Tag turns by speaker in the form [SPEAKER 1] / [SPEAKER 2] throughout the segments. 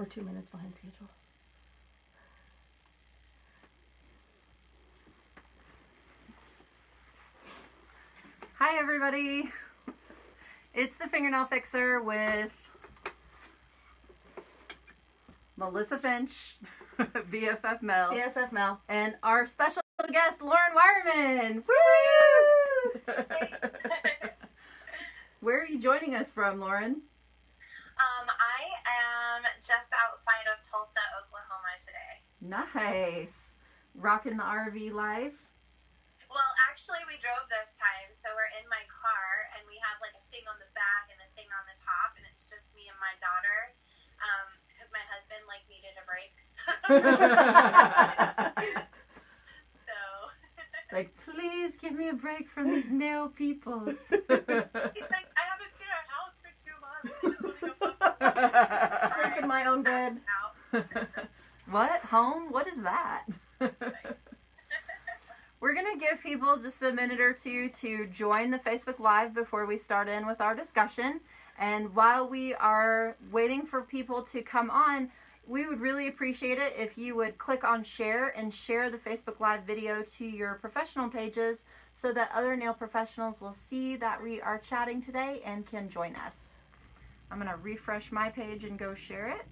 [SPEAKER 1] We're two minutes behind schedule.
[SPEAKER 2] Hi, everybody. It's the Fingernail Fixer with Melissa Finch, BFF Mel,
[SPEAKER 1] BFF Mel.
[SPEAKER 2] and our special guest, Lauren Wireman. Woo! Where are you joining us from, Lauren? Nice. Rocking the RV life.
[SPEAKER 3] Well, actually, we drove this time, so we're in my car, and we have like a thing on the back and a thing on the top, and it's just me and my daughter, because my husband like needed a break. so
[SPEAKER 2] like, please give me a break from these male people.
[SPEAKER 3] he's like, I haven't seen our house for two months. I just wanna go
[SPEAKER 1] Sleep in my own bed.
[SPEAKER 2] What? Home? What is that? We're going to give people just a minute or two to join the Facebook Live before we start in with our discussion. And while we are waiting for people to come on, we would really appreciate it if you would click on share and share the Facebook Live video to your professional pages so that other nail professionals will see that we are chatting today and can join us. I'm going to refresh my page and go share it.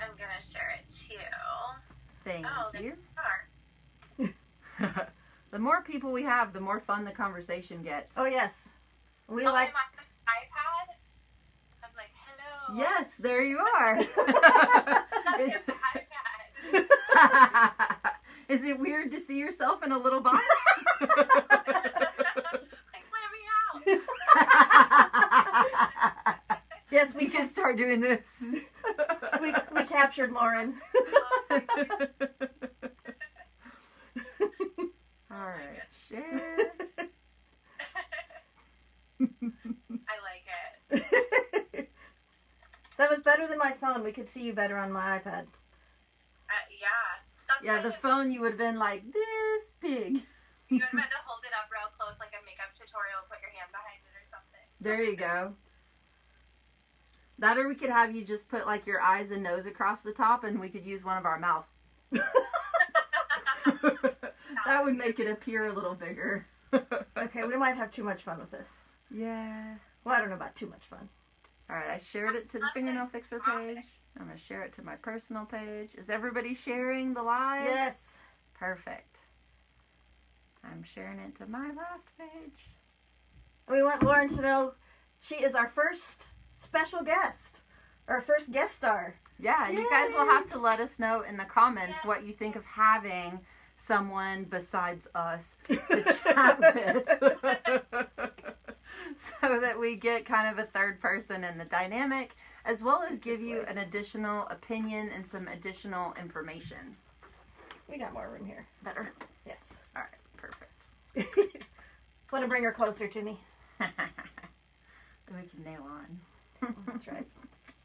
[SPEAKER 3] I am gonna share it too.
[SPEAKER 2] Thank
[SPEAKER 3] Oh, there
[SPEAKER 2] you.
[SPEAKER 3] you are.
[SPEAKER 2] the more people we have, the more fun the conversation gets.
[SPEAKER 1] Oh yes. We
[SPEAKER 3] Oh,
[SPEAKER 1] like
[SPEAKER 3] my iPad. I'm like, hello.
[SPEAKER 2] Yes, there you are. Is,
[SPEAKER 3] at the iPad.
[SPEAKER 2] is it weird to see yourself in a little box?
[SPEAKER 3] like, let me out.
[SPEAKER 1] yes,
[SPEAKER 2] we
[SPEAKER 1] we
[SPEAKER 2] can start doing this.
[SPEAKER 1] We, we captured Lauren.
[SPEAKER 2] All right, share.
[SPEAKER 3] I like it.
[SPEAKER 1] that was better than my phone. We could see you better on my iPad.
[SPEAKER 3] Uh, yeah. That's
[SPEAKER 2] Yeah, the phone you would have been like this big.
[SPEAKER 3] You would have had to hold it up real close like a makeup tutorial, put your hand behind it or something.
[SPEAKER 2] There you go. That or we could have you just put like your eyes and nose across the top and we could use one of our mouths. that would make it appear a little bigger.
[SPEAKER 1] Okay, we might have too much fun with this.
[SPEAKER 2] yeah.
[SPEAKER 1] Well, I don't know about too much fun.
[SPEAKER 2] Alright, I shared it to the Fingernail Fixer page. I'm going to share it to my personal page. Is everybody sharing the live?
[SPEAKER 1] Yes.
[SPEAKER 2] Perfect. I'm sharing it to my last page.
[SPEAKER 1] We want Lauren to know she is our first special guest. Our first guest star.
[SPEAKER 2] Yeah, you guys will have to let us know in the comments
[SPEAKER 3] Yeah.
[SPEAKER 2] what you think of having someone besides us to chat with. so that we get kind of a third person in the dynamic, as well as give you an additional opinion and some additional information.
[SPEAKER 1] We got more room here.
[SPEAKER 2] Better?
[SPEAKER 1] Yes.
[SPEAKER 2] Alright, perfect.
[SPEAKER 1] Want to bring her closer to me?
[SPEAKER 2] we can nail on.
[SPEAKER 1] That's right.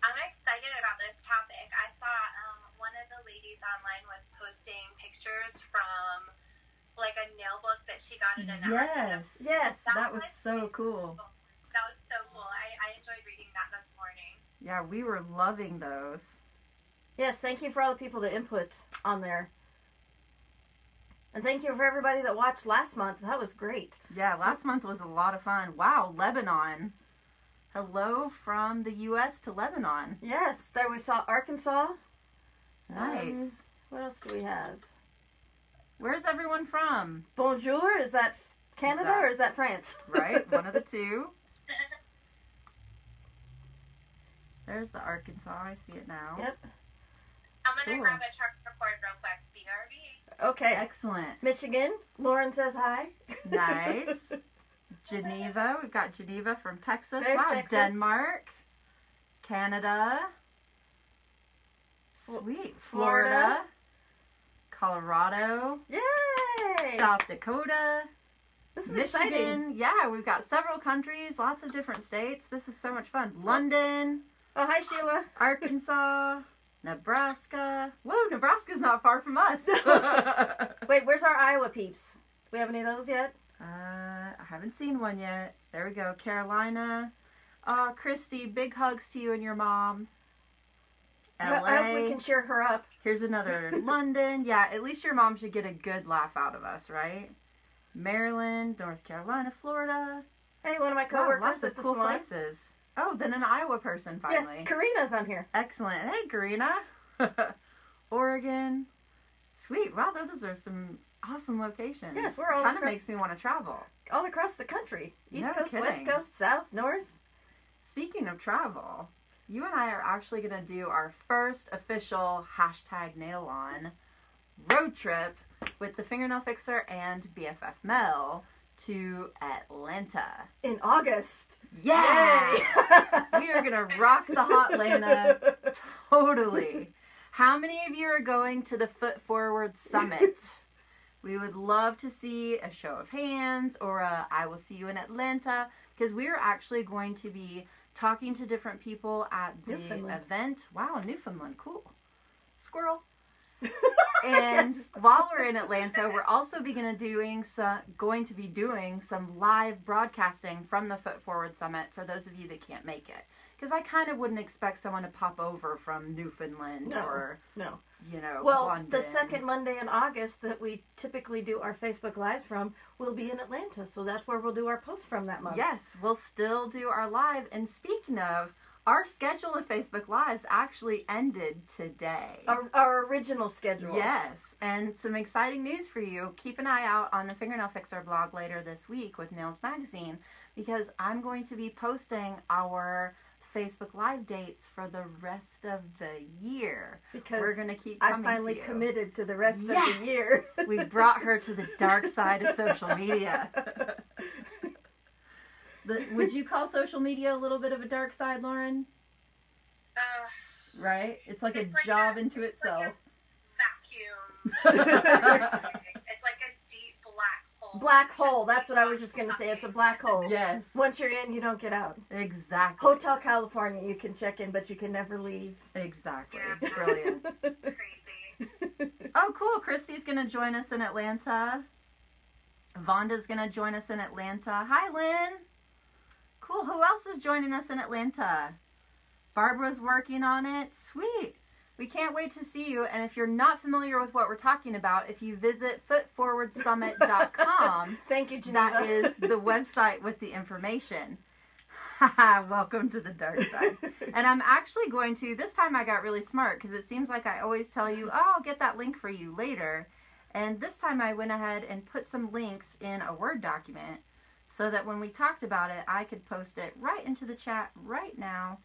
[SPEAKER 3] I'm excited about this topic. I saw um, one of the ladies online was posting pictures from like a nail book that she got at a
[SPEAKER 2] Yes.
[SPEAKER 1] Yes.
[SPEAKER 2] That was so cool.
[SPEAKER 3] That was so cool. I, I enjoyed reading that this morning.
[SPEAKER 2] Yeah, we were loving those.
[SPEAKER 1] Yes, thank you for all the people that input on there. And thank you for everybody that watched last month. That was great.
[SPEAKER 2] Yeah, last month was a lot of fun. Wow, Lebanon. Hello from the U.S. to Lebanon.
[SPEAKER 1] Yes, there we saw Arkansas.
[SPEAKER 2] Nice.
[SPEAKER 1] Um, what else do we have?
[SPEAKER 2] Where's everyone from?
[SPEAKER 1] Bonjour, is that Canada
[SPEAKER 2] That-
[SPEAKER 1] or is that France?
[SPEAKER 2] Right? One of the two. There's the Arkansas. I see it now.
[SPEAKER 1] Yep.
[SPEAKER 3] I'm gonna
[SPEAKER 2] Cool.
[SPEAKER 3] grab a chart report real quick. BRB.
[SPEAKER 1] Okay.
[SPEAKER 2] Excellent.
[SPEAKER 1] Michigan, Lauren says hi.
[SPEAKER 2] Nice. Geneva. We've got Geneva from Texas.
[SPEAKER 1] There's
[SPEAKER 2] wow.
[SPEAKER 1] Texas.
[SPEAKER 2] Denmark. Canada. Sweet.
[SPEAKER 1] Florida.
[SPEAKER 2] Florida. Colorado.
[SPEAKER 1] Yay!
[SPEAKER 2] South Dakota.
[SPEAKER 1] this is exciting.
[SPEAKER 2] Michigan. Yeah, we've got several countries, lots of different states. This is so much fun. London,
[SPEAKER 1] Oh, hi, Sheila.
[SPEAKER 2] Arkansas, Nebraska. Whoa, Nebraska's not far from us.
[SPEAKER 1] Wait, where's our Iowa peeps? Do we have any of those yet?
[SPEAKER 2] Uh, I haven't seen one yet. There we go. Carolina, Uh, Christy, big hugs to you and your mom.
[SPEAKER 1] I I hope we can cheer her up.
[SPEAKER 2] Here's another London. Yeah, at least your mom should get a good laugh out of us, right? Maryland, North Carolina, Florida.
[SPEAKER 1] Hey, one of my
[SPEAKER 2] Wow,
[SPEAKER 1] coworkers
[SPEAKER 2] lots
[SPEAKER 1] at
[SPEAKER 2] of cool
[SPEAKER 1] salon.
[SPEAKER 2] places. Oh, then an Iowa person finally.
[SPEAKER 1] Yes, Karina's on here.
[SPEAKER 2] Excellent. Hey, Karina. Oregon. Sweet. Wow, those are some awesome locations.
[SPEAKER 1] Yes, we're all
[SPEAKER 2] kind of makes me want to travel.
[SPEAKER 1] all across the country. East
[SPEAKER 2] No
[SPEAKER 1] Coast,
[SPEAKER 2] kidding.
[SPEAKER 1] West Coast, South, North.
[SPEAKER 2] Speaking of travel, you and I are actually going to do our first official hashtag nail on road trip with the Fingernail Fixer and BFF Mel to Atlanta.
[SPEAKER 1] In August.
[SPEAKER 2] Yeah!
[SPEAKER 1] Yay!
[SPEAKER 2] we are going to rock the hot Atlanta totally. How many of you are going to the Foot Forward Summit? We would love to see a show of hands or a I will see you in Atlanta because we are actually going to be talking to different people at the event. Wow, Newfoundland, cool. Squirrel. And while we're in Atlanta, we're also be gonna doing some, going to be doing some live broadcasting from the Foot Forward Summit for those of you that can't make it. Because I kind of wouldn't expect someone to pop over from Newfoundland
[SPEAKER 1] No.
[SPEAKER 2] or
[SPEAKER 1] no.
[SPEAKER 2] you know
[SPEAKER 1] Well,
[SPEAKER 2] London.
[SPEAKER 1] the second Monday in August that we typically do our Facebook Lives from will be in Atlanta, so that's where we'll do our post from that month.
[SPEAKER 2] Yes, we'll still do our live. And speaking of, our schedule of Facebook Lives actually ended today.
[SPEAKER 1] Our, our original schedule.
[SPEAKER 2] Yes, and some exciting news for you. Keep an eye out on the Fingernail Fixer blog later this week with Nails Magazine because I'm going to be posting our Facebook Live dates for the rest of the year.
[SPEAKER 1] Because
[SPEAKER 2] We're going to keep
[SPEAKER 1] I finally
[SPEAKER 2] to
[SPEAKER 1] committed to the rest of the year.
[SPEAKER 2] We brought her to the dark side of social media. The, would you call social media a little bit of a dark side, Lauren?
[SPEAKER 3] Uh,
[SPEAKER 2] Right? It's like
[SPEAKER 3] It's
[SPEAKER 2] a
[SPEAKER 3] like
[SPEAKER 2] job
[SPEAKER 3] a-
[SPEAKER 2] into
[SPEAKER 3] like
[SPEAKER 2] itself.
[SPEAKER 3] a vacuum. black hole.
[SPEAKER 1] black
[SPEAKER 3] Just
[SPEAKER 1] hole. That's what I was just gonna say. It's a black hole.
[SPEAKER 2] yes,
[SPEAKER 1] Once you're in, you don't get out.
[SPEAKER 2] exactly.
[SPEAKER 1] Hotel California, you can check in, but you can never leave.
[SPEAKER 2] Exactly.
[SPEAKER 3] Yeah.
[SPEAKER 2] Brilliant.
[SPEAKER 3] Crazy.
[SPEAKER 2] Oh, cool. Christy's going to join us in Atlanta. Vonda's going to join us in Atlanta. Hi, Lynn. Cool. Who else is joining us in Atlanta? Barbara's working on it. Sweet. We can't wait to see you. And if you're not familiar with what we're talking about, if you visit footforwardsummit.com,
[SPEAKER 1] Thank you, Geneva.
[SPEAKER 2] that is the website with the information. Welcome to the dark side. And I'm actually going to, this time I got really smart because it seems like I always tell you, oh, I'll get that link for you later. And this time I went ahead and put some links in a Word document so that when we talked about it, I could post it right into the chat right now.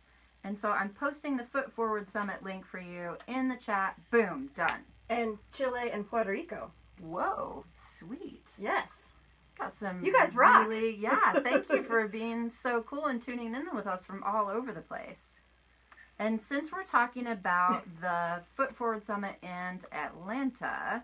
[SPEAKER 2] And so I'm posting the Foot Forward Summit link for you in the chat. Boom, done.
[SPEAKER 1] and Chile and Puerto Rico.
[SPEAKER 2] Whoa, sweet.
[SPEAKER 1] Yes.
[SPEAKER 2] Got some.
[SPEAKER 1] You guys rock.
[SPEAKER 2] Really, yeah. Thank you for being so cool and tuning in with us from all over the place. And since we're talking about the Foot Forward Summit in Atlanta,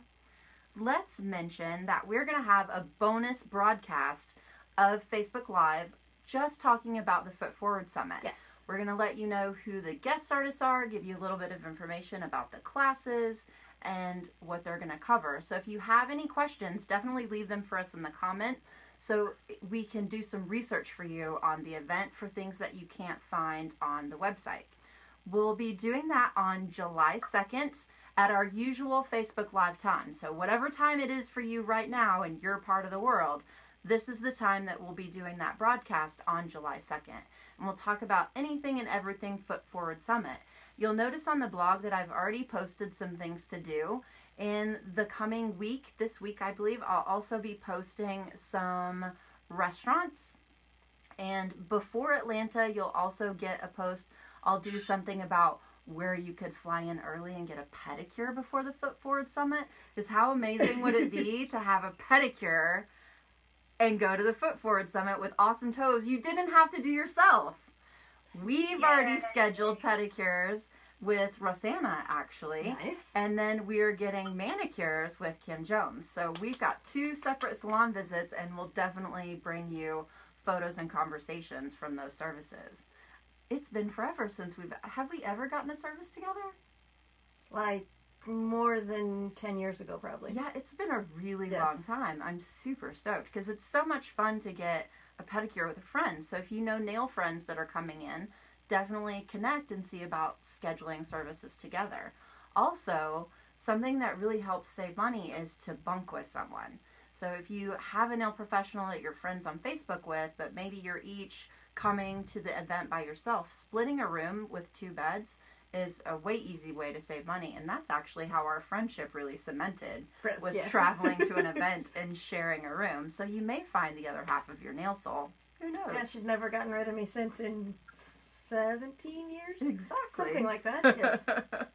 [SPEAKER 2] let's mention that we're going to have a bonus broadcast of Facebook Live just talking about the Foot Forward Summit.
[SPEAKER 1] Yes.
[SPEAKER 2] We're going to let you know who the guest artists are, give you a little bit of information about the classes and what they're going to cover. So if you have any questions, definitely leave them for us in the comment so we can do some research for you on the event for things that you can't find on the website. We'll be doing that on July 2nd at our usual Facebook Live time. So whatever time it is for you right now in your part of the world, this is the time that we'll be doing that broadcast on July 2nd and we'll talk about anything and everything Foot Forward Summit. You'll notice on the blog that I've already posted some things to do. In the coming week, this week I believe, I'll also be posting some restaurants. And before Atlanta, you'll also get a post. I'll do something about where you could fly in early and get a pedicure before the Foot Forward Summit. Because how amazing would it be to have a pedicure and go to the Foot Forward Summit with awesome toes you didn't have to do yourself. We've already scheduled pedicures with Rosanna actually.
[SPEAKER 1] Nice.
[SPEAKER 2] And then we're getting manicures with Kim Jones. So we've got two separate salon visits and we'll definitely bring you photos and conversations from those services. It's been forever since we've have we ever gotten a service together?
[SPEAKER 1] Like more than 10 years ago, probably.
[SPEAKER 2] Yeah, it's been a really
[SPEAKER 1] Yes.
[SPEAKER 2] long time. I'm super stoked because it's so much fun to get a pedicure with a friend. So if you know nail friends that are coming in, definitely connect and see about scheduling services together. Also, something that really helps save money is to bunk with someone. So if you have a nail professional that you're friends on Facebook with, but maybe you're each coming to the event by yourself, splitting a room with two beds is a way easy way to save money and that's actually how our friendship really cemented was
[SPEAKER 1] yes.
[SPEAKER 2] traveling to an event and sharing a room so you may find the other half of your nail soul who knows
[SPEAKER 1] Yeah, she's never gotten rid of me since in 17 years?
[SPEAKER 2] exactly
[SPEAKER 1] Something like that, yes.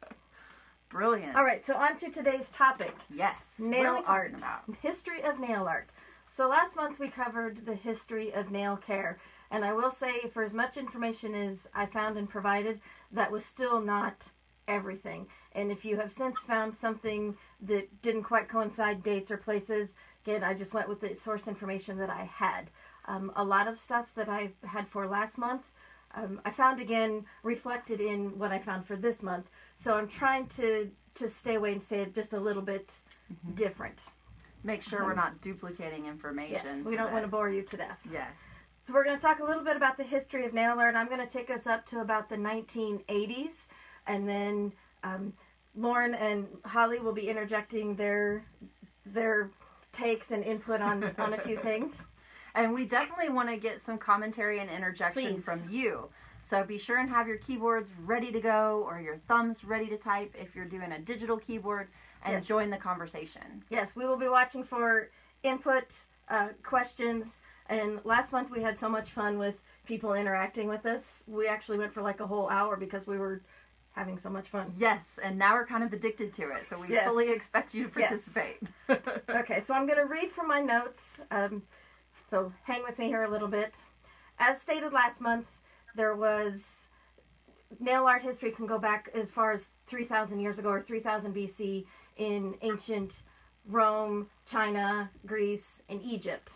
[SPEAKER 2] brilliant
[SPEAKER 1] All right, so on to today's topic
[SPEAKER 2] yes
[SPEAKER 1] nail
[SPEAKER 2] what are we
[SPEAKER 1] art.
[SPEAKER 2] about
[SPEAKER 1] History of nail art. So last month we covered the history of nail care. And I will say, for as much information as I found and provided, that was still not everything. And if you have since found something that didn't quite coincide dates or places, again, I just went with the source information that I had. Um, a lot of stuff that I had for last month, um, I found again reflected in what I found for this month. So I'm trying to to stay away and stay just a little bit different.
[SPEAKER 2] make sure we're not duplicating information
[SPEAKER 1] Yes,
[SPEAKER 2] so
[SPEAKER 1] we don't
[SPEAKER 2] that-
[SPEAKER 1] want to bore you to death.
[SPEAKER 2] yes
[SPEAKER 1] So we're going to talk a little bit about the history of nail art. I'm going to take us up to about the 1980s, and then um, Lauren and Holly will be interjecting their their takes and input on on a few things.
[SPEAKER 2] And we definitely want to get some commentary and interjection
[SPEAKER 1] Please.
[SPEAKER 2] from you. So be sure and have your keyboards ready to go or your thumbs ready to type if you're doing a digital keyboard and
[SPEAKER 1] Yes.
[SPEAKER 2] join the conversation.
[SPEAKER 1] Yes, we will be watching for input, uh, questions, and last month we had so much fun with people interacting with us. We actually went for like a whole hour because we were having so much fun.
[SPEAKER 2] Yes, and now we're kind of addicted to it, so we
[SPEAKER 1] Yes.
[SPEAKER 2] fully expect you to
[SPEAKER 1] Yes.
[SPEAKER 2] participate.
[SPEAKER 1] Okay, so I'm going to read from my notes. Um, so hang with me here a little bit. As stated last month, there was nail art history can go back as far as 3,000 years ago or 3,000 BC in ancient Rome, China, Greece, and Egypt.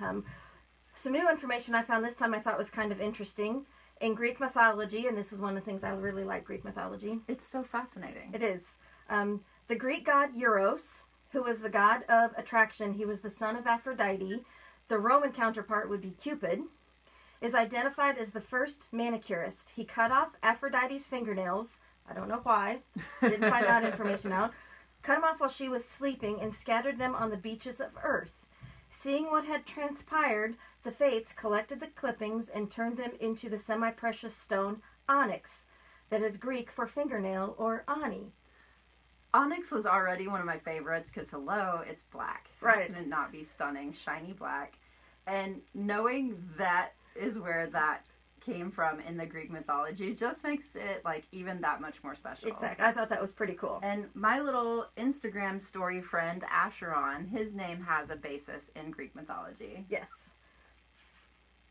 [SPEAKER 1] Um, some new information I found this time I thought was kind of interesting. In Greek mythology, and this is one of the things I really like Greek mythology,
[SPEAKER 2] it's so fascinating.
[SPEAKER 1] it is. Um, the Greek god Eros, who was the god of attraction, he was the son of Aphrodite. The Roman counterpart would be Cupid, is identified as the first manicurist. He cut off Aphrodite's fingernails. I don't know why. Didn't find that information out. Cut them off while she was sleeping and scattered them on the beaches of Earth. Seeing what had transpired, the Fates collected the clippings and turned them into the semi precious stone onyx, that is Greek for fingernail or ani.
[SPEAKER 2] Onyx was already one of my favorites because hello, it's black.
[SPEAKER 1] Right.
[SPEAKER 2] can it not be stunning, shiny black? And knowing that is where that came from in the Greek mythology just makes it like even that much more special.
[SPEAKER 1] Exactly. I thought that was pretty cool.
[SPEAKER 2] And my little Instagram story friend Acheron, his name has a basis in Greek mythology.
[SPEAKER 1] Yes.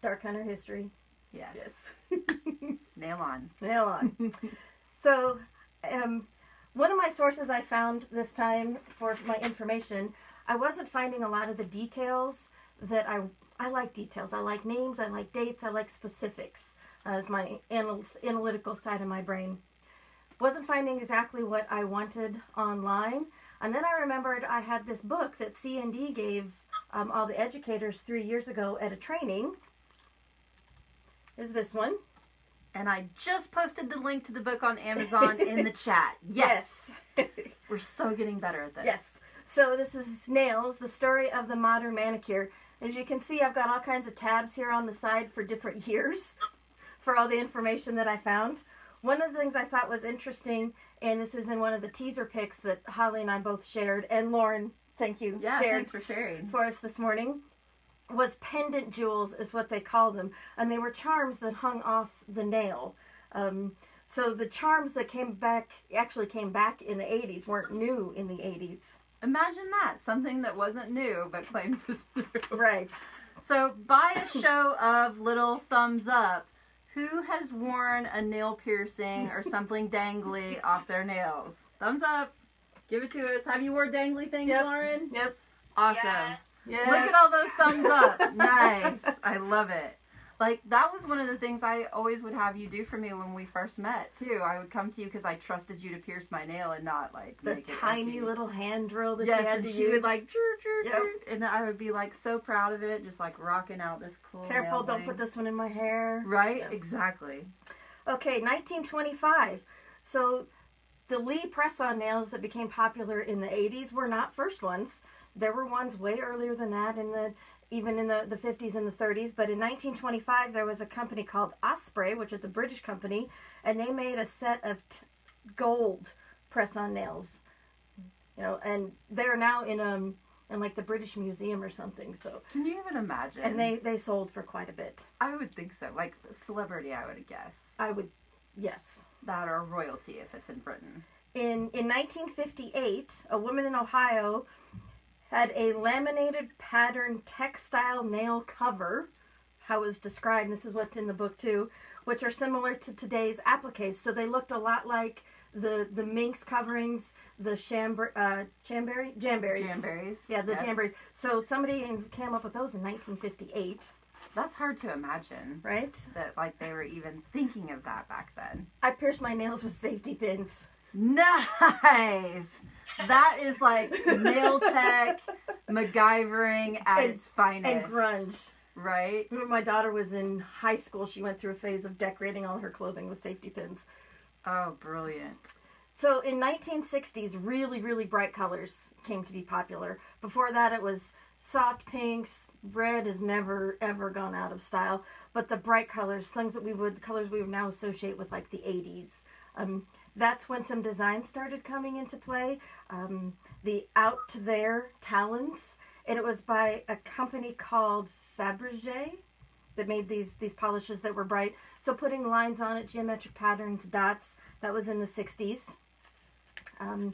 [SPEAKER 1] Dark Hunter history.
[SPEAKER 2] Yes.
[SPEAKER 1] Yes.
[SPEAKER 2] Nail on.
[SPEAKER 1] Nail on. so, um, one of my sources I found this time for my information, I wasn't finding a lot of the details that I I like details. I like names. I like dates. I like specifics. Uh, as my anal- analytical side of my brain. Wasn't finding exactly what I wanted online, and then I remembered I had this book that C&D gave um, all the educators three years ago at a training. Is this one?
[SPEAKER 2] And I just posted the link to the book on Amazon in the chat. Yes.
[SPEAKER 1] Yes.
[SPEAKER 2] We're so getting better at this.
[SPEAKER 1] Yes. So this is Nails, the story of the modern manicure. As you can see, I've got all kinds of tabs here on the side for different years for all the information that I found. One of the things I thought was interesting, and this is in one of the teaser pics that Holly and I both shared, and Lauren, thank you,
[SPEAKER 2] Yeah,
[SPEAKER 1] shared
[SPEAKER 2] thanks for sharing.
[SPEAKER 1] for us this morning, was pendant jewels, is what they call them, and they were charms that hung off the nail. Um, so the charms that came back, actually came back in the 80s, weren't new in the 80s.
[SPEAKER 2] Imagine that. Something that wasn't new but claims it's new.
[SPEAKER 1] Right.
[SPEAKER 2] So, by a show of little thumbs up, who has worn a nail piercing or something dangly off their nails? Thumbs up. Give it to us. Have you worn dangly things,
[SPEAKER 1] Yep.
[SPEAKER 2] Lauren?
[SPEAKER 1] Yep.
[SPEAKER 2] Awesome.
[SPEAKER 3] Yes.
[SPEAKER 1] Yes.
[SPEAKER 2] Look at all those thumbs up. nice. I love it. Like that was one of the things I always would have you do for me when we first met too. I would come to you because I trusted you to pierce my nail and not like
[SPEAKER 1] This tiny
[SPEAKER 2] icky.
[SPEAKER 1] little hand drill that
[SPEAKER 2] yes,
[SPEAKER 1] you had
[SPEAKER 2] and
[SPEAKER 1] to
[SPEAKER 2] she
[SPEAKER 1] use.
[SPEAKER 2] would like chir, chir,
[SPEAKER 1] Yep.
[SPEAKER 2] chir, and I would be like so proud of it, just like rocking out this cool.
[SPEAKER 1] Careful, don't
[SPEAKER 2] thing.
[SPEAKER 1] put this one in my hair.
[SPEAKER 2] Right,
[SPEAKER 1] Yes.
[SPEAKER 2] exactly.
[SPEAKER 1] Okay, 1925. So the Lee press-on nails that became popular in the 80s were not first ones. There were ones way earlier than that in the even in the, the 50s and the 30s. But in 1925, there was a company called Osprey, which is a British company, and they made a set of t- gold press-on nails. You know, and they're now in um in like the British Museum or something. So
[SPEAKER 2] Can you even imagine?
[SPEAKER 1] and they they sold for quite a bit.
[SPEAKER 2] I would think so. Like celebrity, I would guess
[SPEAKER 1] I would yes.
[SPEAKER 2] that or royalty if it's in Britain.
[SPEAKER 1] in in 1958, a woman in Ohio had a laminated pattern textile nail cover, how it was described. This is what's in the book too, which are similar to today's appliques. So they looked a lot like the the minx coverings, the chamber uh, chamberry jamberries.
[SPEAKER 2] Jamberries.
[SPEAKER 1] Yeah, the
[SPEAKER 2] Yep.
[SPEAKER 1] jamberries. So somebody came up with those in 1958,
[SPEAKER 2] That's hard to imagine
[SPEAKER 1] right?
[SPEAKER 2] that like they were even thinking of that back then.
[SPEAKER 1] I pierced my nails with safety pins.
[SPEAKER 2] Nice. That is like nail tech, MacGyvering at
[SPEAKER 1] And-
[SPEAKER 2] its finest.
[SPEAKER 1] And grunge.
[SPEAKER 2] Right?
[SPEAKER 1] When my daughter was in high school, she went through a phase of decorating all her clothing with safety pins.
[SPEAKER 2] Oh, brilliant.
[SPEAKER 1] So in 1960s, really, really bright colors came to be popular. Before that, it was soft pinks. Red has never, ever gone out of style. But the bright colors, things that we would, colors we would now associate with like the 80s. Um, that's when some design started coming into play. Um, the Out There Talons, and it was by a company called Fabergé that made these these polishes that were bright. So putting lines on it, geometric patterns, dots, that was in the 60s. Um,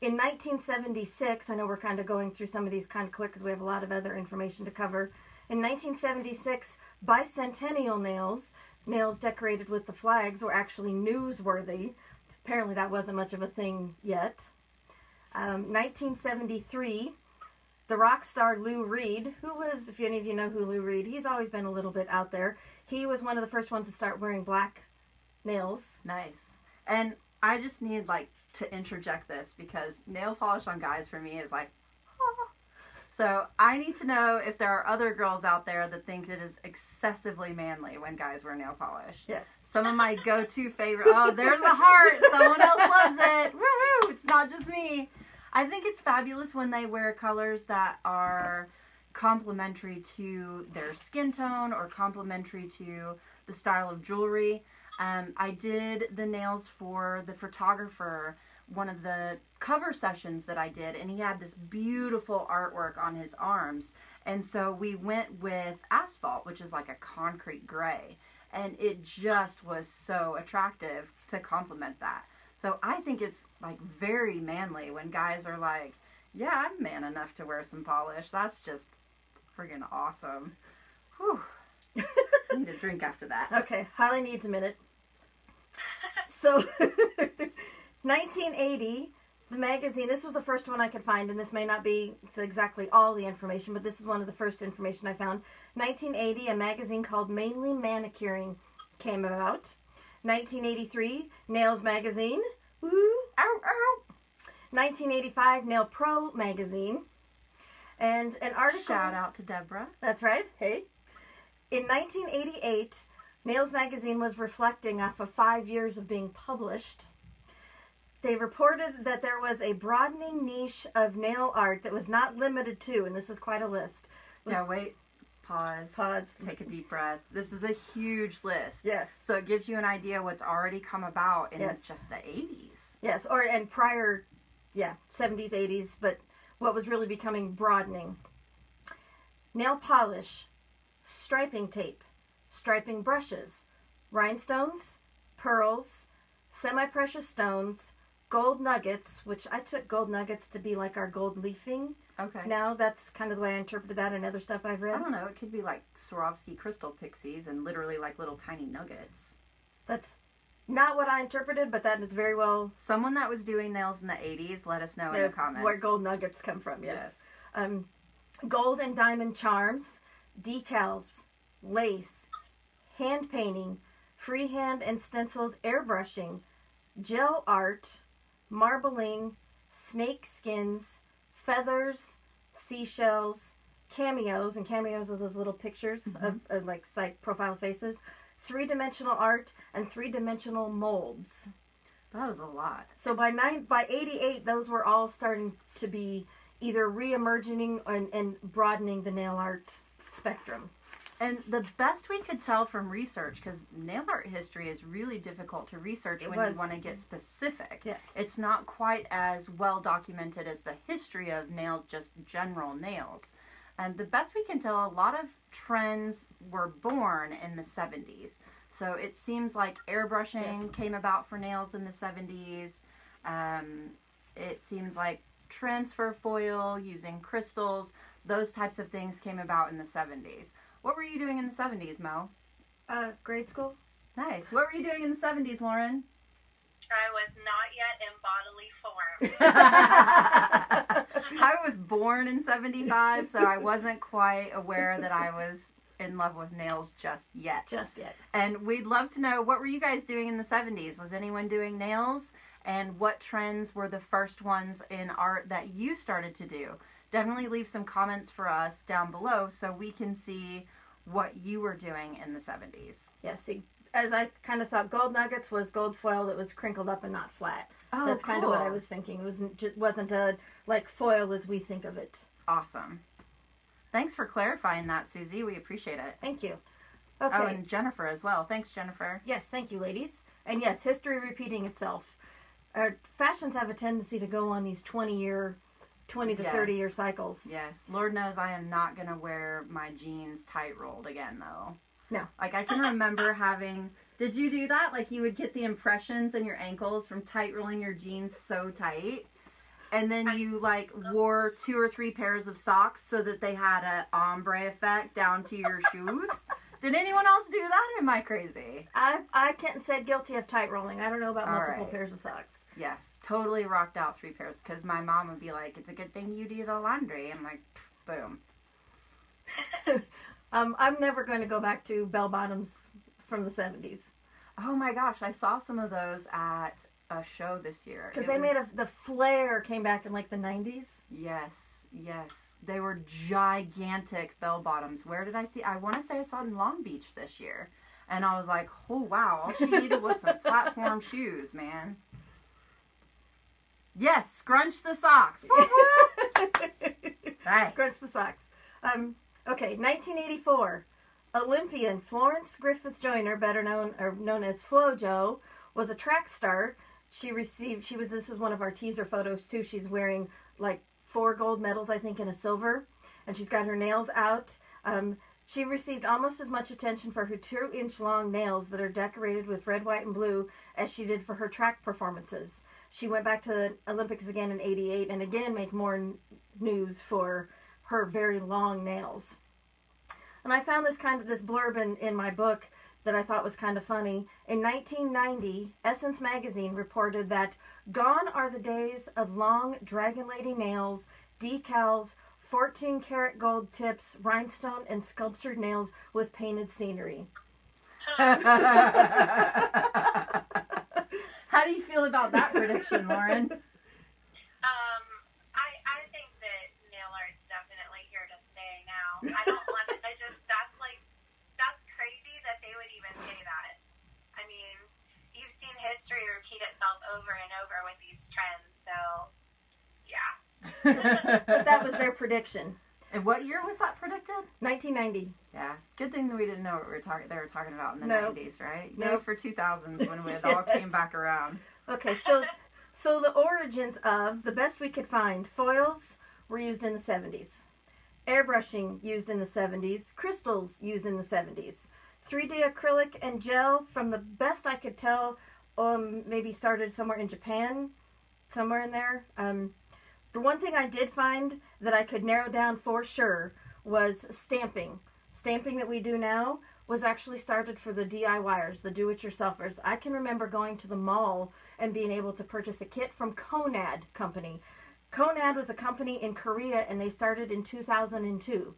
[SPEAKER 1] in 1976, I know we're kind of going through some of these kind of quick because we have a lot of other information to cover. In 1976, bicentennial nails, nails decorated with the flags, were actually newsworthy. Apparently, that wasn't much of a thing yet. Um, 1973, the rock star Lou Reed, who was, if any of you know who Lou Reed, he's always been a little bit out there. He was one of the first ones to start wearing black nails.
[SPEAKER 2] Nice. And I just need like to interject this because nail polish on guys for me is like ah. so I need to know if there are other girls out there that think it is excessively manly when guys wear nail polish.
[SPEAKER 1] Yes.
[SPEAKER 2] Some of my go-to favorite. Oh, there's a heart. Someone else loves it. Woohoo! It's not just me. I think it's fabulous when they wear colors that are complementary to their skin tone or complementary to the style of jewelry. Um, I did the nails for the photographer, one of the cover sessions that I did, and he had this beautiful artwork on his arms. And so we went with asphalt, which is like a concrete gray. And it just was so attractive to complement that. So I think it's like very manly when guys are like, yeah, I'm man enough to wear some polish. That's just friggin' awesome. Whew. I need a drink after that.
[SPEAKER 1] Okay, Holly needs a minute. So, 1980, the magazine, this was the first one I could find, and this may not be exactly all the information, but this is one of the first information I found. 1980, a magazine called Mainly Manicuring came about. 1983, Nails Magazine. Woo!
[SPEAKER 2] Ow, ow.
[SPEAKER 1] 1985, Nail Pro Magazine. And an article.
[SPEAKER 2] Shout out to Deborah.
[SPEAKER 1] That's right. Hey. In 1988, Nails magazine was reflecting off of five years of being published. They reported that there was a broadening niche of nail art that was not limited to, and this is quite a list.
[SPEAKER 2] Yeah, wait. Pause.
[SPEAKER 1] Pause.
[SPEAKER 2] Take a deep breath. This is a huge list.
[SPEAKER 1] Yes.
[SPEAKER 2] So it gives you an idea what's already come about in
[SPEAKER 1] Yes.
[SPEAKER 2] just the 80s.
[SPEAKER 1] Yes. Or and prior, yeah, 70s, 80s, but what was really becoming broadening. Nail polish, striping tape, striping brushes, rhinestones, pearls, semi-precious stones, gold nuggets, which I took gold nuggets to be like our gold leafing.
[SPEAKER 2] Okay.
[SPEAKER 1] Now that's kind of the way I interpreted that in other stuff I've read.
[SPEAKER 2] I don't know. It could be like Swarovski crystal pixies and literally like little tiny nuggets.
[SPEAKER 1] That's not what I interpreted, but that is very well
[SPEAKER 2] Someone that was doing nails in the 80s, let us know in the comments.
[SPEAKER 1] where gold nuggets come from. Yes.
[SPEAKER 2] Yes.
[SPEAKER 1] Um, gold and diamond charms, decals, lace, hand painting, freehand and stenciled airbrushing, gel art, marbling, snake skins, feathers, seashells, cameos, and cameos are those little pictures of, mm-hmm. of like site profile faces, three dimensional art, and three dimensional molds.
[SPEAKER 2] That was a lot.
[SPEAKER 1] So by nine by eighty eight, those were all starting to be either re-emerging and, and broadening the nail art spectrum.
[SPEAKER 2] And the best we could tell from research, because nail art history is really difficult to research
[SPEAKER 1] It
[SPEAKER 2] when
[SPEAKER 1] was.
[SPEAKER 2] you want to get specific.
[SPEAKER 1] Yes.
[SPEAKER 2] It's not quite as well documented as the history of nails, just general nails. And the best we can tell, a lot of trends were born in the 70s. So it seems like airbrushing
[SPEAKER 1] Yes.
[SPEAKER 2] came about for nails in the 70s. Um, it seems like transfer foil using crystals, those types of things came about in the 70s. What were you doing in the 70s, Mo?
[SPEAKER 1] Uh, grade school.
[SPEAKER 2] Nice. What were you doing in the 70s, Lauren?
[SPEAKER 3] I was not yet in bodily form.
[SPEAKER 2] I was born in 75, so I wasn't quite aware that I was in love with nails just yet.
[SPEAKER 1] Just yet.
[SPEAKER 2] And we'd love to know what were you guys doing in the 70s? Was anyone doing nails? And what trends were the first ones in art that you started to do? Definitely leave some comments for us down below so we can see what you were doing in the 70s.
[SPEAKER 1] Yeah. See, as I kind of thought, gold nuggets was gold foil that was crinkled up and not flat.
[SPEAKER 2] Oh,
[SPEAKER 1] That's kind of what I was thinking. It wasn't just wasn't a like foil as we think of it.
[SPEAKER 2] Awesome. Thanks for clarifying that, Susie. We appreciate it.
[SPEAKER 1] Thank you. Okay.
[SPEAKER 2] Oh, and Jennifer as well. Thanks, Jennifer.
[SPEAKER 1] Yes, thank you, ladies. And yes, history repeating itself. Uh, fashions have a tendency to go on these 20 year, 20 to
[SPEAKER 2] Yes.
[SPEAKER 1] 30 year cycles.
[SPEAKER 2] Yes, Lord knows I am not gonna wear my jeans tight rolled again though.
[SPEAKER 1] No.
[SPEAKER 2] Like I can remember having. Did you do that? Like you would get the impressions in your ankles from tight rolling your jeans so tight, and then you like wore two or three pairs of socks so that they had a ombre effect down to your shoes. Did anyone else do that? Or am I crazy?
[SPEAKER 1] I I can't say guilty of tight rolling. I don't know about
[SPEAKER 2] All
[SPEAKER 1] multiple
[SPEAKER 2] right.
[SPEAKER 1] pairs of socks.
[SPEAKER 2] Yes, totally rocked out three pairs because my mom would be like, "It's a good thing you do the laundry." I'm like, boom.
[SPEAKER 1] Um, I'm never going to go back to bell bottoms from the 70s
[SPEAKER 2] Oh my gosh, I saw some of those at a show this year.
[SPEAKER 1] because they made
[SPEAKER 2] was-
[SPEAKER 1] a the flare came back in like the 90s.
[SPEAKER 2] Yes, yes. They were gigantic bell bottoms. Where did I see? I want to say I saw it in Long Beach this year. And I was like, oh wow, all she needed was some platform shoes, man. Yes, scrunch the socks. Whoop.
[SPEAKER 1] Scrunch the socks. Um, okay, 1984. Olympian Florence Griffith Joyner, better known or known as FloJo, was a track star. She received. She was. This is one of our teaser photos too. She's wearing like four gold medals, I think, and a silver, and she's got her nails out. Um, she received almost as much attention for her two-inch long nails that are decorated with red, white, and blue as she did for her track performances. She went back to the Olympics again in '88, and again made more news for her very long nails. And I found this kind of this blurb in, in my book that I thought was kind of funny. In 1990, Essence magazine reported that gone are the days of long dragon lady nails, decals, 14 karat gold tips, rhinestone, and sculptured nails with painted scenery.
[SPEAKER 2] How do you feel about that prediction, Lauren?
[SPEAKER 3] Um, I I think that nail art's definitely here to stay now. I don't want it. I just that's like that's crazy that they would even say that. I mean, you've seen history repeat itself over and over with these trends, so yeah.
[SPEAKER 1] But that was their prediction.
[SPEAKER 2] And what year was that predicted?
[SPEAKER 1] 1990.
[SPEAKER 2] Yeah, good thing that we didn't know what we were talking. They were talking about in the
[SPEAKER 1] No.
[SPEAKER 2] '90s, right?
[SPEAKER 1] No.
[SPEAKER 2] No, for 2000s when it all came back around.
[SPEAKER 1] Okay, so so the origins of the best we could find foils were used in the 70s, airbrushing used in the 70s, crystals used in the 70s, 3D acrylic and gel from the best I could tell, um, maybe started somewhere in Japan, somewhere in there. Um, the one thing I did find that I could narrow down for sure was stamping. Stamping that we do now was actually started for the DIYers, the do-it-yourselfers. I can remember going to the mall and being able to purchase a kit from Konad Company. Konad was a company in Korea and they started in 2002.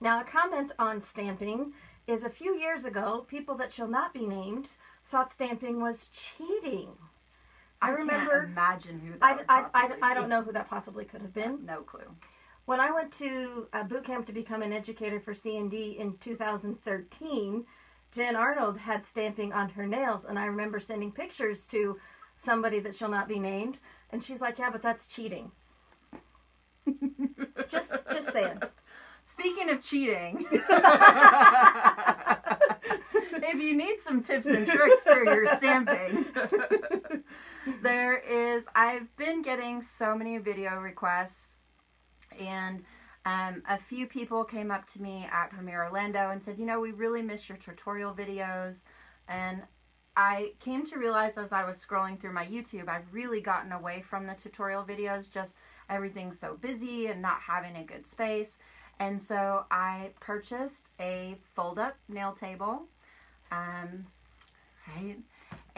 [SPEAKER 1] Now, a comment on stamping is a few years ago, people that shall not be named thought stamping was cheating. I
[SPEAKER 2] can't
[SPEAKER 1] remember-
[SPEAKER 2] imagine who that
[SPEAKER 1] I, I, I, I don't know who that possibly could have been.
[SPEAKER 2] No clue.
[SPEAKER 1] When I went to a boot camp to become an educator for C&D in 2013, Jen Arnold had stamping on her nails, and I remember sending pictures to somebody that shall not be named, and she's like, "Yeah, but that's cheating." Just, just saying.
[SPEAKER 2] Speaking of cheating, if you need some tips and tricks for your stamping, there is. I've been getting so many video requests, and um, a few people came up to me at Premiere Orlando and said, "You know, we really miss your tutorial videos," and I came to realize as I was scrolling through my YouTube, I've really gotten away from the tutorial videos. Just everything's so busy and not having a good space. And so I purchased a fold up nail table. Um, right?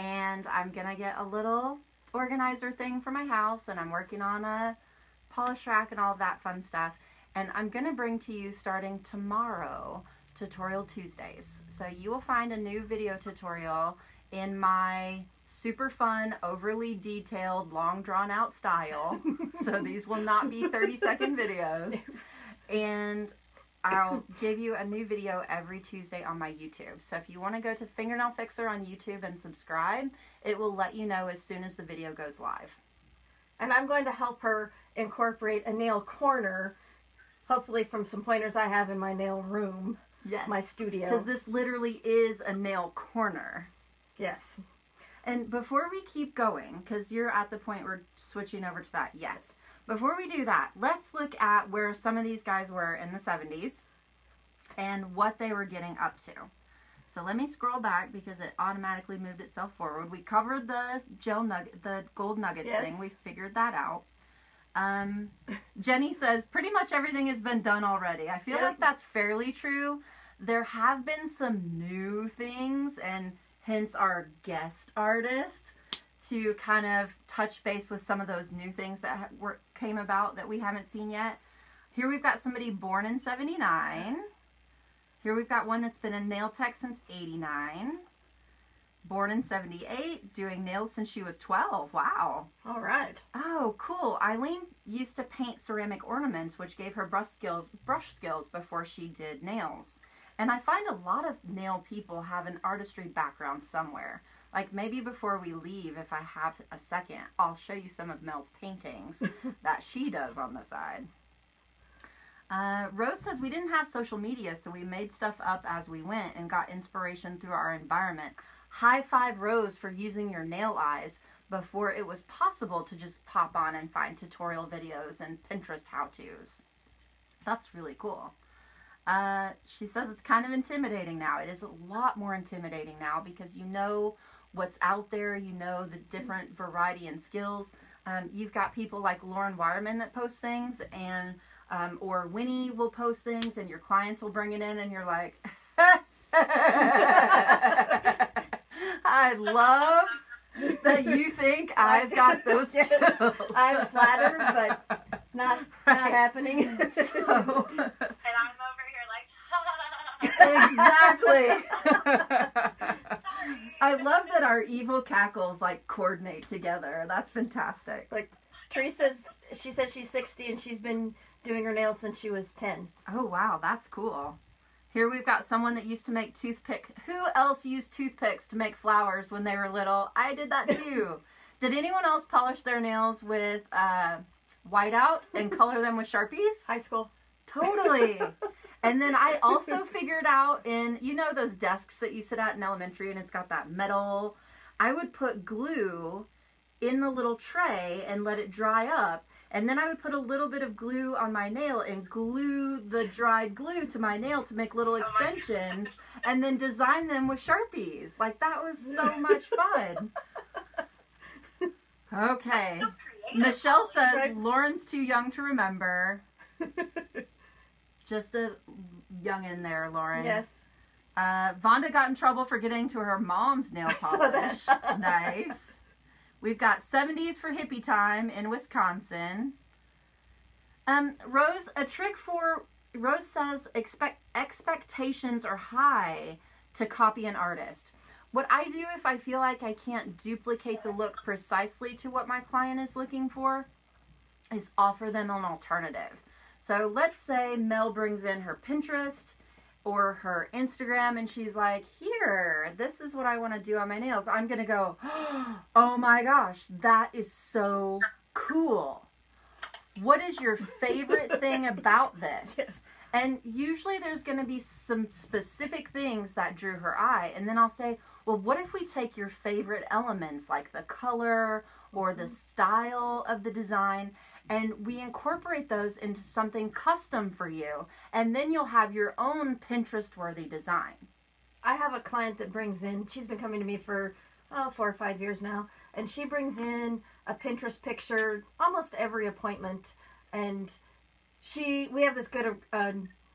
[SPEAKER 2] And I'm going to get a little organizer thing for my house, and I'm working on a polish rack and all that fun stuff. And I'm going to bring to you starting tomorrow Tutorial Tuesdays. So you will find a new video tutorial in my super fun, overly detailed, long drawn out style. so these will not be 30 second videos. And I'll give you a new video every Tuesday on my YouTube. So if you want to go to Fingernail Fixer on YouTube and subscribe, it will let you know as soon as the video goes live.
[SPEAKER 1] And I'm going to help her incorporate a nail corner, hopefully from some pointers I have in my nail room,
[SPEAKER 2] Yes.
[SPEAKER 1] my studio.
[SPEAKER 2] Because this literally is a nail corner.
[SPEAKER 1] yes.
[SPEAKER 2] And before we keep going, because you're at the point we're switching over to that, yes. Before we do that, let's look at where some of these guys were in the 70s and what they were getting up to. So let me scroll back because it automatically moved itself forward. We covered the gel nugget, the gold nuggets
[SPEAKER 1] Yes.
[SPEAKER 2] thing. We figured that out. Um, Jenny says pretty much everything has been done already. I feel
[SPEAKER 1] Yep.
[SPEAKER 2] like that's fairly true. There have been some new things, and hence our guest artist to kind of touch base with some of those new things that were came about that we haven't seen yet. Here we've got somebody born in 79. Here we've got one that's been in nail tech since 89. Born in 78, doing nails since she was 12. Wow.
[SPEAKER 1] All right.
[SPEAKER 2] Oh, cool. Eileen used to paint ceramic ornaments, which gave her brush skills, brush skills before she did nails. And I find a lot of nail people have an artistry background somewhere. Like maybe before we leave, if I have a second, I'll show you some of Mel's paintings that she does on the side. Uh, Rose says we didn't have social media, so we made stuff up as we went and got inspiration through our environment. High five, Rose, for using your nail eyes before it was possible to just pop on and find tutorial videos and Pinterest how to's. That's really cool. Uh, she says it's kind of intimidating now. It is a lot more intimidating now because you know what's out there, you know the different variety and skills. Um, you've got people like Lauren Wireman that post things, and um, or Winnie will post things, and your clients will bring it in, and you're like, I love that you think I've got those
[SPEAKER 1] Yes.
[SPEAKER 2] skills.
[SPEAKER 1] I'm flattered, but not not happening.
[SPEAKER 2] So,
[SPEAKER 3] And I'm over here like,
[SPEAKER 2] exactly. I love that our evil cackles like coordinate together. That's fantastic.
[SPEAKER 1] Like Teresa's she says she's 60 and she's been doing her nails since she was 10.
[SPEAKER 2] Oh wow, that's cool. Here we've got someone that used to make toothpick. Who else used toothpicks to make flowers when they were little? I did that too. did anyone else polish their nails with uh, whiteout and color them with sharpies?
[SPEAKER 1] High school.
[SPEAKER 2] Totally. and then I also figured out in you know those desks that you sit at in elementary and it's got that metal. I would put glue in the little tray and let it dry up. And then I would put a little bit of glue on my nail and glue the dried glue to my nail to make little
[SPEAKER 3] my
[SPEAKER 2] extensions and then design them with Sharpies. Like that was so much fun. Okay.
[SPEAKER 3] so.
[SPEAKER 2] Michelle says
[SPEAKER 1] Right.
[SPEAKER 2] Lauren's too young to remember. Just a youngin' there, Lauren.
[SPEAKER 1] Yes.
[SPEAKER 2] Uh, Vonda got in trouble for getting to her mom's nail polish. nice. We've got 70s for hippie time in Wisconsin. Um, Rose, a trick for Rose says expect expectations are high to copy an artist. What I do if I feel like I can't duplicate the look precisely to what my client is looking for is offer them an alternative. So let's say Mel brings in her Pinterest or her Instagram and she's like, Here, this is what I want to do on my nails. I'm going to go, Oh my gosh, that is so cool. What is your favorite thing about this?
[SPEAKER 1] Yes.
[SPEAKER 2] And usually there's going to be some specific things that drew her eye. And then I'll say, Well, what if we take your favorite elements like the color or the mm. style of the design and we incorporate those into something custom for you? And then you'll have your own Pinterest worthy design.
[SPEAKER 1] I have a client that brings in, she's been coming to me for oh, four or five years now, and she brings in a Pinterest picture almost every appointment. And she, we have this good uh,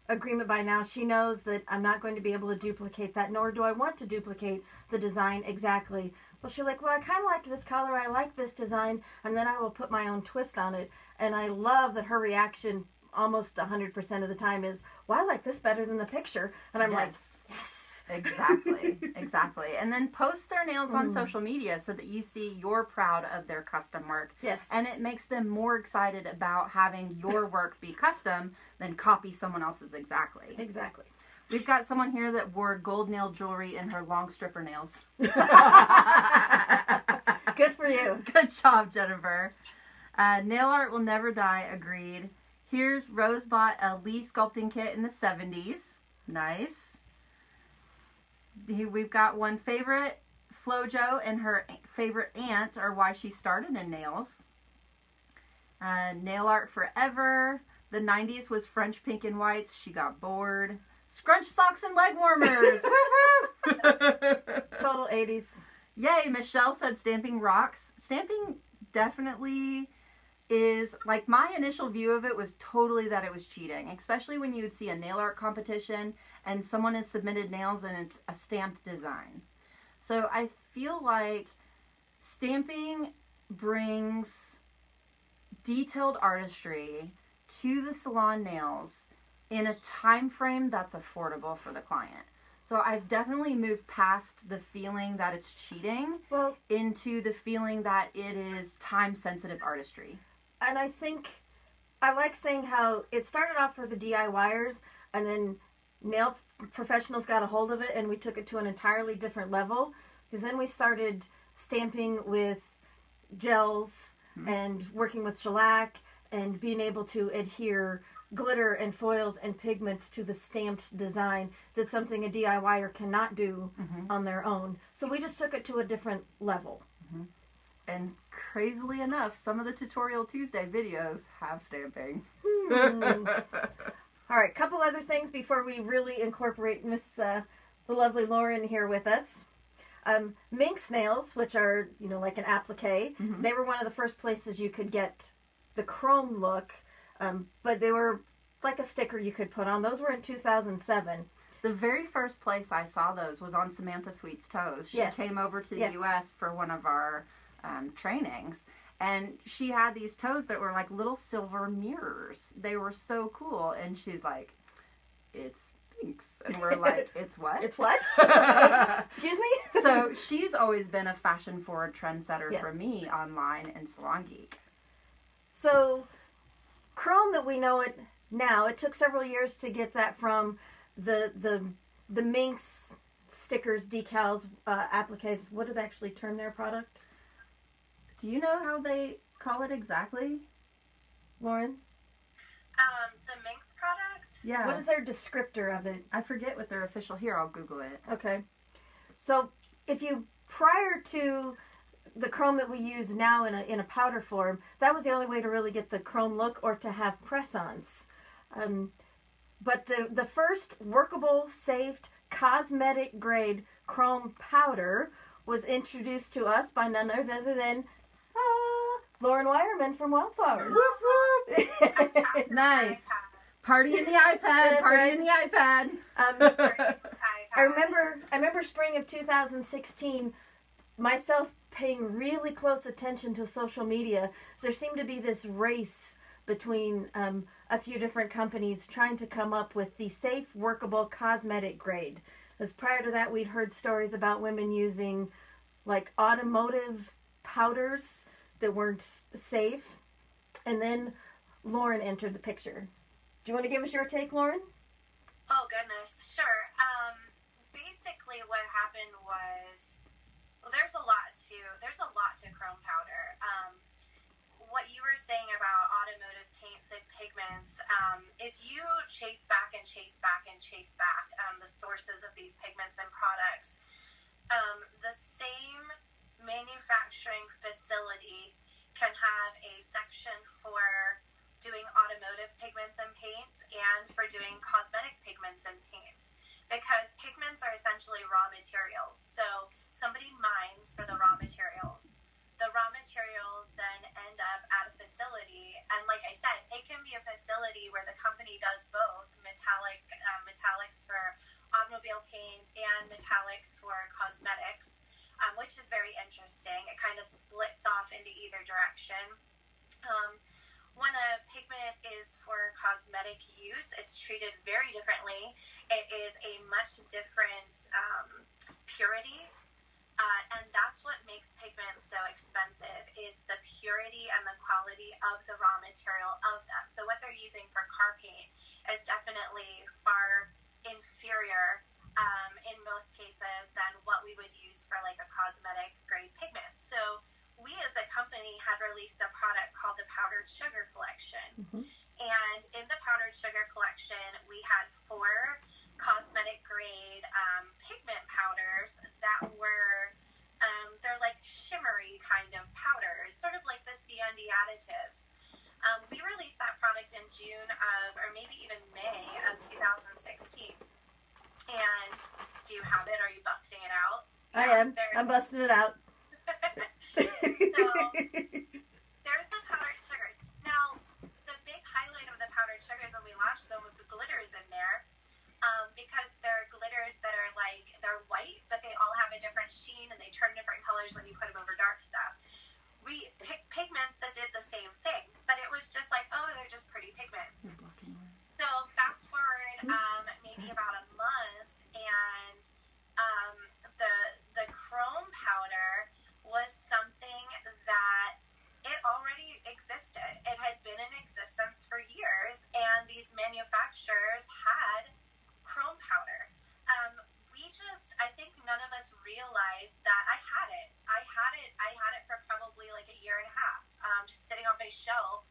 [SPEAKER 1] agreement by now. She knows that I'm not going to be able to duplicate that, nor do I want to duplicate the design exactly. Well, she's like, well, I kind of like this color, I like this design, and then I will put my own twist on it. And I love that her reaction almost 100% of the time is, well, I like this better than the picture. And I'm like, yes.
[SPEAKER 2] Exactly, exactly. And then post their nails on
[SPEAKER 1] Mm.
[SPEAKER 2] social media so that you see you're proud of their custom work.
[SPEAKER 1] Yes.
[SPEAKER 2] And it makes them more excited about having your work be custom than copy someone else's exactly.
[SPEAKER 1] Exactly.
[SPEAKER 2] We've got someone here that wore gold nail jewelry in her long stripper nails.
[SPEAKER 1] Good for you.
[SPEAKER 2] Good job, Jennifer. Uh, nail art will never die. Agreed. Here's Rose bought a Lee sculpting kit in the 70s. Nice. We've got one favorite. Flojo and her favorite aunt are why she started in nails. Uh, nail art forever. The 90s was French pink and whites. She got bored. Scrunch socks and leg warmers.
[SPEAKER 1] Total 80s.
[SPEAKER 2] Yay, Michelle said stamping rocks. Stamping definitely is like my initial view of it was totally that it was cheating, especially when you would see a nail art competition and someone has submitted nails and it's a stamped design. So I feel like stamping brings detailed artistry to the salon nails in a time frame that's affordable for the client. So I've definitely moved past the feeling that it's cheating
[SPEAKER 1] Well,
[SPEAKER 2] into the feeling that it is time sensitive artistry.
[SPEAKER 1] And I think I like saying how it started off for the DIYers and then nail professionals got a hold of it and we took it to an entirely different level because then we started stamping with gels
[SPEAKER 2] Mhm.
[SPEAKER 1] and working with shellac and being able to adhere glitter and foils and pigments to the stamped design that's something a DIYer cannot do
[SPEAKER 2] Mm-hmm.
[SPEAKER 1] on their own. So we just took it to a different level.
[SPEAKER 2] And crazily enough, some of the Tutorial Tuesday videos have stamping.
[SPEAKER 1] Hmm. All right, couple other things before we really incorporate Miss uh, the lovely Lauren here with us. Um, Minx nails, which are you know like an applique,
[SPEAKER 2] Mhm.
[SPEAKER 1] they were one of the first places you could get the chrome look, um, but they were like a sticker you could put on. Those were in 2007.
[SPEAKER 2] The very first place I saw those was on Samantha Sweet's toes. She
[SPEAKER 1] Yes.
[SPEAKER 2] came over to the
[SPEAKER 1] Yes.
[SPEAKER 2] U.S. for one of our um, trainings, and she had these toes that were like little silver mirrors. They were so cool, and she's like, "It's Binks," and we're like, "It's what?"
[SPEAKER 1] It's what? Excuse me.
[SPEAKER 2] so she's always been a fashion forward trendsetter
[SPEAKER 1] Yes.
[SPEAKER 2] for me online and Salon Geek.
[SPEAKER 1] So, Chrome that we know it now, it took several years to get that from the the the Minx stickers, decals, uh, appliques. What do they actually term their product,
[SPEAKER 2] Do you know how they call it exactly?
[SPEAKER 1] Lauren?
[SPEAKER 3] Um, the Minx product.
[SPEAKER 2] Yeah.
[SPEAKER 1] What is their descriptor of it?
[SPEAKER 2] I forget what their official here. I'll Google it.
[SPEAKER 1] Okay. So, if you prior to the chrome that we use now in a in a powder form, that was the only way to really get the chrome look or to have press-ons. Um, but the the first workable, safe, cosmetic grade chrome powder was introduced to us by none other than Lauren Wireman from Wildflowers.
[SPEAKER 2] Nice. Party in the iPad.
[SPEAKER 1] That's
[SPEAKER 2] Party
[SPEAKER 1] right.
[SPEAKER 2] in the iPad.
[SPEAKER 1] um, I remember I remember spring of 2016 myself paying really close attention to social media. There seemed to be this race between um, a few different companies trying to come up with the safe, workable cosmetic grade. As prior to that, we'd heard stories about women using like automotive powders that weren't safe. And then Lauren entered the picture. Do you want to give us your take, Lauren?
[SPEAKER 3] Oh goodness, sure. Um, basically, what happened was, well, there's a lot to there's a lot to chrome powder. Um, what you were saying about automotive paints and pigments, um, if you chase back and chase back and chase back um, the sources of these pigments and products, um, the same manufacturing facility can have a section for doing automotive pigments and none of us realized that I had it. I had it. I had it for probably like a year and a half, um, just sitting on my shelf.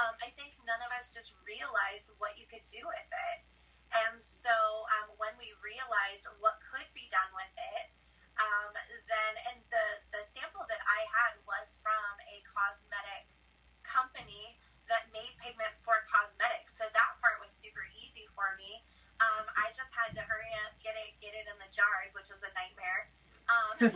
[SPEAKER 3] Um, I think none of us just realized what you could do with it. And so um, when we realized what could be done with it, um, then and the the sample that I had was from a cosmetic company that made pigments for cosmetics. So that part was super easy for me. Um, I just had to hurry up, it, in the jars, which was a nightmare. Um,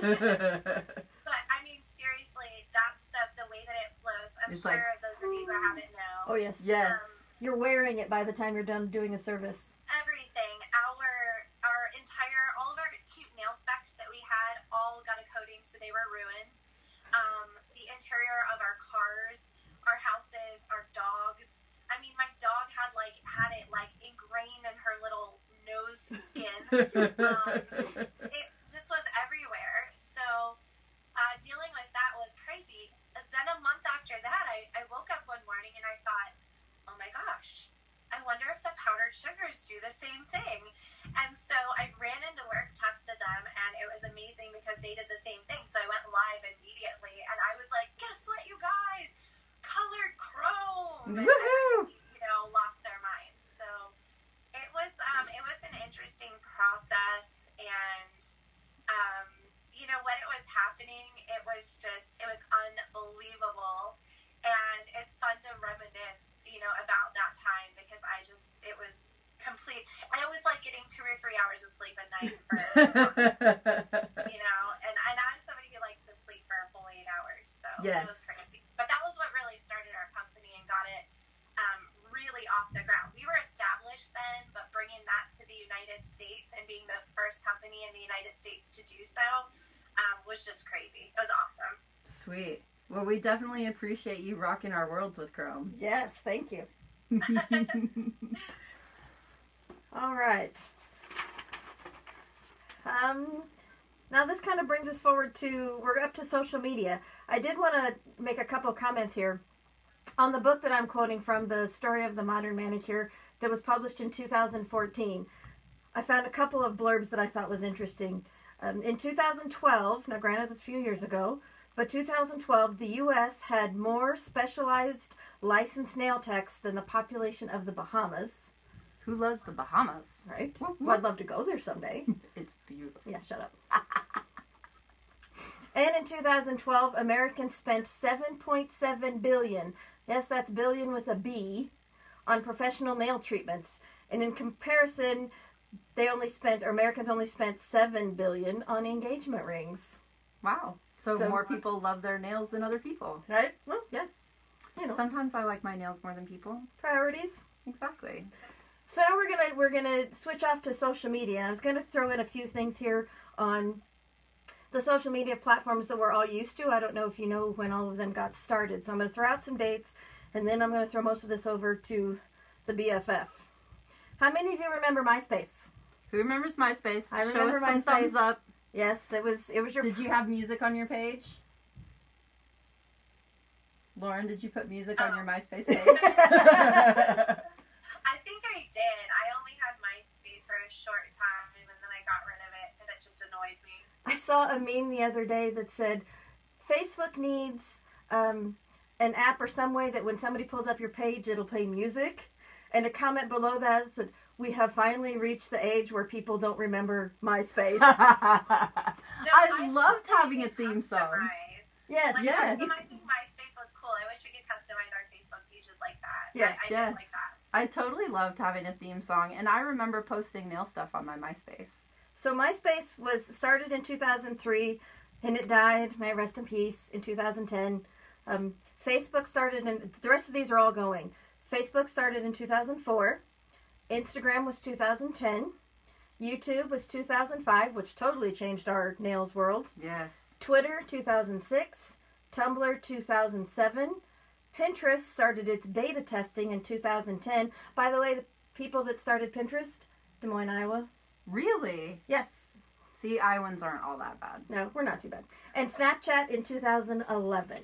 [SPEAKER 3] but I mean, seriously, that stuff, the way that it floats, I'm
[SPEAKER 2] It's
[SPEAKER 3] sure
[SPEAKER 2] like-
[SPEAKER 3] those of you who haven't know.
[SPEAKER 1] oh yes.
[SPEAKER 2] yes.
[SPEAKER 3] Um,
[SPEAKER 1] You're wearing it by the time you're done doing a service.
[SPEAKER 3] everything. Our our entire all of our cute nail specs that we had all got a coating, so they were ruined. Um, the interior of our cars, our houses, our dogs. I mean, my dog had like had it like ingrained in her nose skin. it just was everywhere. So uh, dealing with that was crazy. Then a month after that, I, I woke up one morning and I thought, oh my gosh, I wonder if the powdered sugars do the same thing. And so I ran into work, tested them, and it was amazing because they did the same thing. So I went live immediately, and I was like, guess what, you guys? Colored chrome.
[SPEAKER 2] Woohoo!
[SPEAKER 3] you know, lost their minds. So it was um, it was an interesting process, and um, you know when it was happening, it was just it was unbelievable, and it's fun to reminisce, you know, about that time because I just it was complete. I was like getting two or three hours of sleep a night for you know, and and I'm somebody who likes to sleep for a full eight hours, so
[SPEAKER 2] Yes.
[SPEAKER 3] it was crazy. But that was what really started our company and got it um, really off the ground. We were established then, but bringing that to the United States and being the first company in the United States to do so um, was just crazy. It was awesome.
[SPEAKER 2] Sweet. Well, we definitely appreciate you rocking our worlds with Chrome.
[SPEAKER 1] Yes, thank you. All right. Um, now this kind of brings us forward to we're up to social media. I did want to make a couple comments here on the book that I'm quoting from, the story of the modern manicure, that was published in 2014. I found a couple of blurbs that I thought was interesting. Um, in 2012, now granted it's a few years ago, but 2012, the U.S. had more specialized licensed nail techs than the population of the Bahamas.
[SPEAKER 2] Who loves the Bahamas?
[SPEAKER 1] Right?
[SPEAKER 2] Whoop,
[SPEAKER 1] Well, I'd love to go there someday.
[SPEAKER 2] It's beautiful.
[SPEAKER 1] Yeah, shut up. and in 2012, Americans spent 7.7 billion. Yes, that's billion with a B on professional nail treatments. And in comparison, they only spent or Americans only spent 7 billion on engagement rings.
[SPEAKER 2] Wow. So,
[SPEAKER 1] So-
[SPEAKER 2] more people love their nails than other people.
[SPEAKER 1] Right? Well, yeah. You know,
[SPEAKER 2] Sometimes I like my nails more than people.
[SPEAKER 1] priorities.
[SPEAKER 2] Exactly.
[SPEAKER 1] So now we're gonna we're gonna switch off to social media. I was gonna throw in a few things here on the social media platforms that we're all used to. I don't know if you know when all of them got started. So I'm gonna throw out some dates, and then I'm gonna throw most of this over to the BFF. How many of you remember MySpace?
[SPEAKER 2] Who remembers MySpace?
[SPEAKER 1] I
[SPEAKER 2] Show
[SPEAKER 1] remember
[SPEAKER 2] us
[SPEAKER 1] MySpace.
[SPEAKER 2] thumbs up.
[SPEAKER 1] Yes, it was it was your
[SPEAKER 2] Did you have music on your page? Lauren, did you put music on your MySpace page?
[SPEAKER 3] I think I did. I only had MySpace for a short time, and then I got rid of it because it just annoyed me.
[SPEAKER 1] I saw a meme the other day that said Facebook needs um, an app or some way that when somebody pulls up your page, it'll play music. And a comment below that said, "We have finally reached the age where people don't remember MySpace."
[SPEAKER 3] No,
[SPEAKER 2] I loved having a
[SPEAKER 3] could
[SPEAKER 2] theme song.
[SPEAKER 1] yes,
[SPEAKER 3] Like,
[SPEAKER 2] Yes.
[SPEAKER 3] I, I think MySpace was cool. I wish we could customize our Facebook pages like that.
[SPEAKER 1] Yes,
[SPEAKER 3] I, I
[SPEAKER 2] yes.
[SPEAKER 3] like that.
[SPEAKER 2] I totally loved having a theme song, and I remember posting nail stuff on my MySpace.
[SPEAKER 1] So MySpace was started in 2003, and it died. May it rest in peace in 2010. Um, Facebook started, and the rest of these are all going. Facebook started in 2004. Instagram was 2010. YouTube was 2005, which totally changed our nails world.
[SPEAKER 2] Yes.
[SPEAKER 1] Twitter 2006. Tumblr 2007. Pinterest started its beta testing in 2010. By the way, the people that started Pinterest, Des Moines, Iowa.
[SPEAKER 2] Really?
[SPEAKER 1] Yes,
[SPEAKER 2] See, Iowans aren't all that bad.
[SPEAKER 1] No, we're not too bad. And Snapchat in 2011.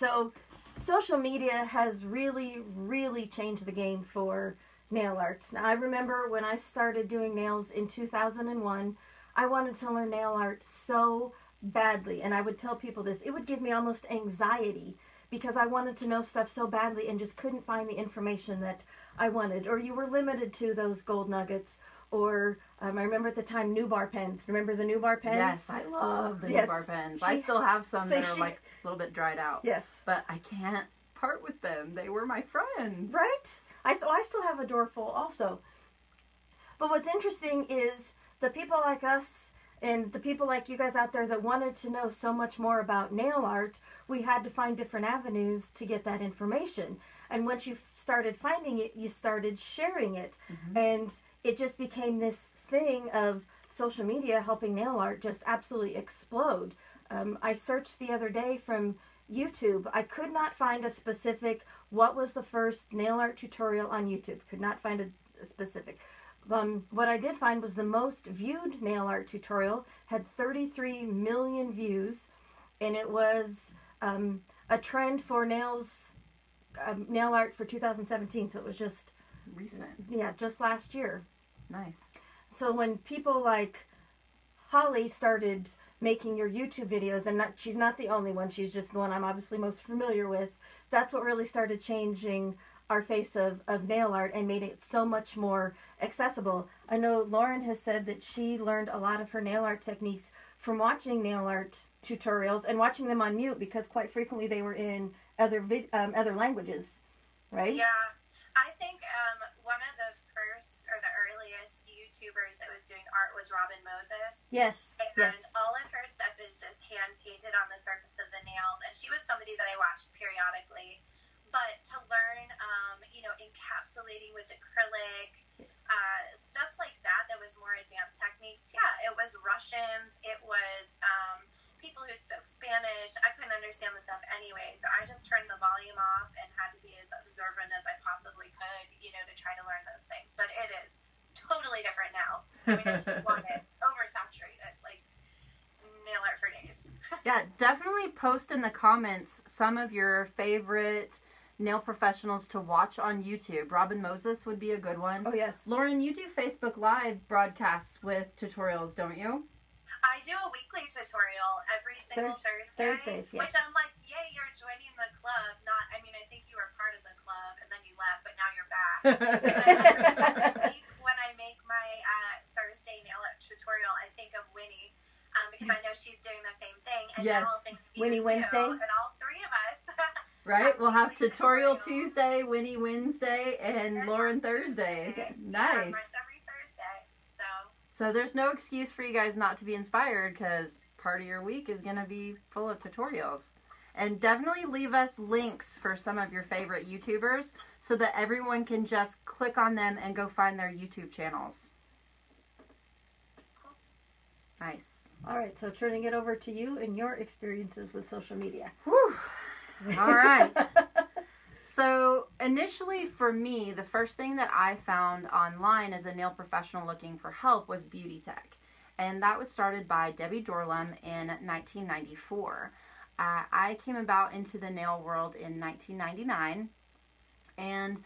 [SPEAKER 1] So, social media has really, really changed the game for nail arts. Now, I remember when I started doing nails in 2001, I wanted to learn nail art so badly. And I would tell people this. It would give me almost anxiety because I wanted to know stuff so badly and just couldn't find the information that I wanted. Or you were limited to those gold nuggets. Or um, I remember at the time new bar pens. Remember the new bar pens?
[SPEAKER 2] Yes, I love the
[SPEAKER 1] Yes.
[SPEAKER 2] bar pens.
[SPEAKER 1] She-
[SPEAKER 2] I still have some
[SPEAKER 1] so
[SPEAKER 2] that are
[SPEAKER 1] she-
[SPEAKER 2] like a little bit dried out,
[SPEAKER 1] Yes.
[SPEAKER 2] but I can't part with them. They were my friends.
[SPEAKER 1] Right? I so I still have a door full also. But what's interesting is the people like us and the people like you guys out there that wanted to know so much more about nail art, we had to find different avenues to get that information. And once you started finding it, you started sharing it.
[SPEAKER 2] Mhm.
[SPEAKER 1] And it just became this thing of social media helping nail art just absolutely explode. Um, I searched the other day from YouTube. I could not find a specific what was the first nail art tutorial on YouTube. Could not find a, a specific. Um, what I did find was the most viewed nail art tutorial had 33 million views, and it was um, a trend for nails, um, nail art for 2017. So it was just
[SPEAKER 2] Recent.
[SPEAKER 1] yeah, just last year.
[SPEAKER 2] Nice.
[SPEAKER 1] So when people like Holly started making your YouTube videos, and not, she's not the only one, she's just the one I'm obviously most familiar with, that's what really started changing our face of, of nail art and made it so much more accessible. I know Lauren has said that she learned a lot of her nail art techniques from watching nail art tutorials and watching them on mute because quite frequently they were in other um, other languages, right?
[SPEAKER 3] Yeah, I think um, one of the first or the earliest YouTubers that was doing art was Robin Moses.
[SPEAKER 1] Yes.
[SPEAKER 3] And
[SPEAKER 1] Yes.
[SPEAKER 3] all of her stuff is just hand painted on the surface of the nails. And she was somebody that I watched periodically. But to learn, um, you know, encapsulating with acrylic, uh, stuff like that, that was more advanced techniques. Yeah, it was Russians, it was um, people who spoke Spanish, I couldn't understand the stuff anyway, so I just turned the volume off and had to be as observant as I possibly could, you know, to try to learn those things. But it is totally different now. I mean, it's flooded, oversaturated, like nail art for days.
[SPEAKER 2] yeah, definitely post in the comments some of your favorite nail professionals to watch on YouTube. Robin Moses would be a good one.
[SPEAKER 1] Oh yes.
[SPEAKER 2] Lauren, you do Facebook Live broadcasts with tutorials, don't you?
[SPEAKER 3] I do a weekly tutorial every single
[SPEAKER 1] Thurs-
[SPEAKER 3] Thursday,
[SPEAKER 1] Thursdays, yes.
[SPEAKER 3] which I'm like, yay, you're joining the club. Not, I mean, I think you were part of the club and then you left, but now you're back. Uh, when I make my uh, Thursday I think of Winnie um, because I know she's doing the same thing, and
[SPEAKER 2] Yes.
[SPEAKER 3] now I'll think of you
[SPEAKER 1] Winnie
[SPEAKER 3] too,
[SPEAKER 1] Wednesday?
[SPEAKER 3] and all three of us.
[SPEAKER 2] right? We'll have tutorial. Tuesday, Winnie Wednesday, and Lauren Thursday. Nice.
[SPEAKER 3] every Thursday. So
[SPEAKER 2] So there's no excuse for you guys not to be inspired because part of your week is going to be full of tutorials. And definitely leave us links for some of your favorite YouTubers so that everyone can just click on them and go find their YouTube channels. Nice.
[SPEAKER 1] All right, so turning it over to you and your experiences with social media.
[SPEAKER 2] Whew. All right. So initially for me, the first thing that I found online as a nail professional looking for help was beauty tech. And that was started by Debbie Doerrlamm in 1994. Uh, I came about into the nail world in 1999. And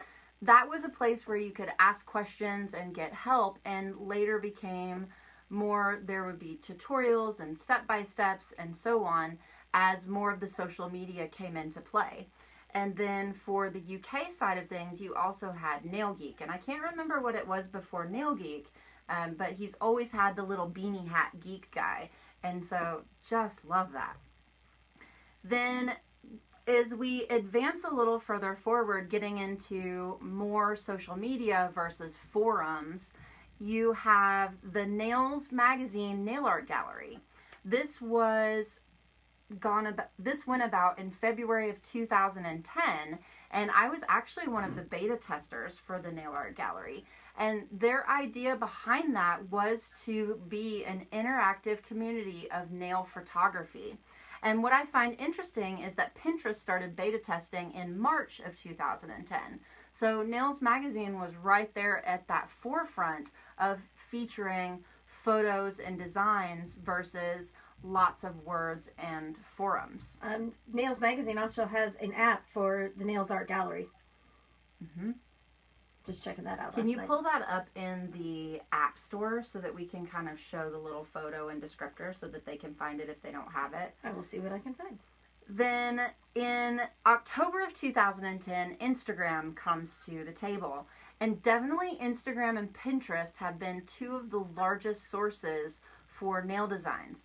[SPEAKER 2] that was a place where you could ask questions and get help, and later became more, there would be tutorials and step by steps and so on as more of the social media came into play. And then for the UK side of things, you also had Nail Geek. And I can't remember what it was before Nail Geek, um, but he's always had the little beanie hat geek guy. And so just love that. Then as we advance a little further forward, getting into more social media versus forums, you have the Nails Magazine Nail Art Gallery. This was gone about this went about in February of 2010 and I was actually one of the beta testers for the nail art gallery and their idea behind that was to be an interactive community of nail photography. And what I find interesting is that Pinterest started beta testing in March of 2010. So Nails Magazine was right there at that forefront of featuring photos and designs versus lots of words and forums.
[SPEAKER 1] Um, Nails Magazine also has an app for the Nails Art Gallery.
[SPEAKER 2] Mm-hmm.
[SPEAKER 1] Just checking that out.
[SPEAKER 2] Can you
[SPEAKER 1] night.
[SPEAKER 2] pull that up in the App Store so that we can kind of show the little photo and descriptor so that they can find it if they don't have it?
[SPEAKER 1] I will see what I can find.
[SPEAKER 2] Then in October of 2010, Instagram comes to the table. And definitely Instagram and Pinterest have been two of the largest sources for nail designs.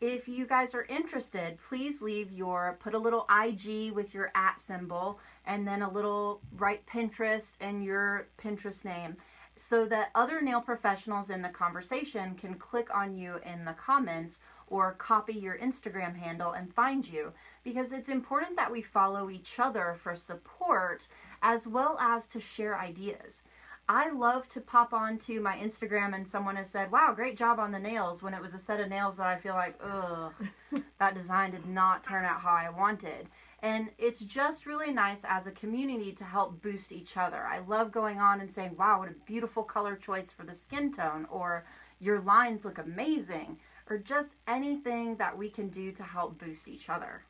[SPEAKER 2] If you guys are interested, please leave your, put a little IG with your at symbol and then a little, write Pinterest and your Pinterest name so that other nail professionals in the conversation can click on you in the comments or copy your Instagram handle and find you because it's important that we follow each other for support as well as to share ideas. I love to pop onto my Instagram and someone has said, Wow, great job on the nails when it was a set of nails that I feel like, ugh, that design did not turn out how I wanted. And it's just really nice as a community to help boost each other. I love going on and saying, Wow, what a beautiful color choice for the skin tone, or your lines look amazing, or just anything that we can do to help boost each other.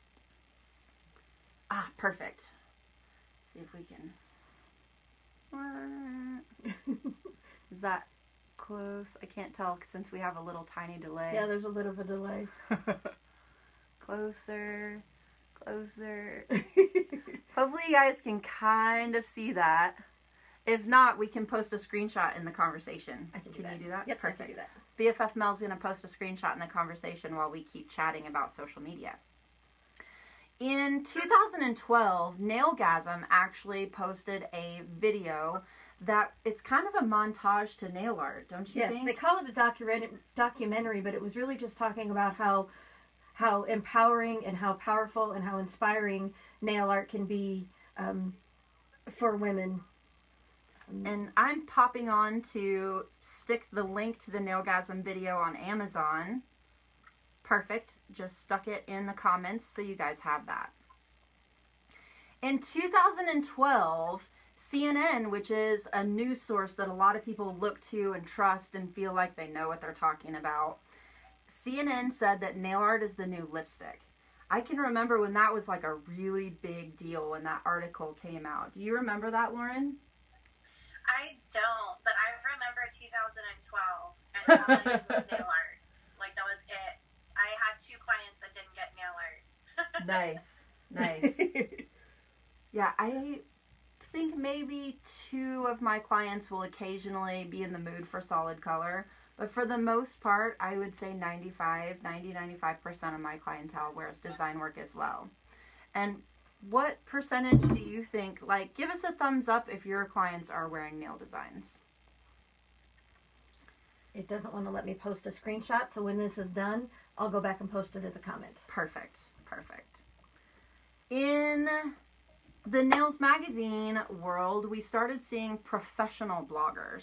[SPEAKER 2] Ah, perfect. See if we can. Is that close? I can't tell since we have a little tiny delay.
[SPEAKER 1] Yeah, there's a bit of a delay.
[SPEAKER 2] closer, closer. Hopefully, you guys can kind of see that. If not, we can post a screenshot in the conversation.
[SPEAKER 1] I can do
[SPEAKER 2] can
[SPEAKER 1] that.
[SPEAKER 2] you do that?
[SPEAKER 1] Yep, I
[SPEAKER 2] Perfect.
[SPEAKER 1] can do that.
[SPEAKER 2] BFF Mel's going to post a screenshot in the conversation while we keep chatting about social media. In 2012, Nailgasm actually posted a video that it's kind of a montage to nail art, don't you
[SPEAKER 1] Yes,
[SPEAKER 2] think?
[SPEAKER 1] they call it a document documentary, but it was really just talking about how how empowering and how powerful and how inspiring nail art can be um, for women.
[SPEAKER 2] And I'm popping on to stick the link to the Nailgasm video on Amazon. Perfect. Just stuck it in the comments so you guys have that. In 2012, CNN, which is a news source that a lot of people look to and trust and feel like they know what they're talking about, CNN said that nail art is the new lipstick. I can remember when that was like a really big deal when that article came out. Do you remember that, Lauren?
[SPEAKER 3] I don't, but I remember 2012 and nail art. Like that was it. I had two clients that didn't get nail art.
[SPEAKER 2] Nice, nice. yeah, I think maybe two of my clients will occasionally be in the mood for solid color. But for the most part, I would say 95, 90, 95% of my clientele wears design work as well. And what percentage do you think, like, give us a thumbs up if your clients are wearing nail designs?
[SPEAKER 1] It doesn't want to let me post a screenshot, so when this is done, I'll go back and post it as a comment.
[SPEAKER 2] Perfect, perfect. In the Nails Magazine world, we started seeing professional bloggers.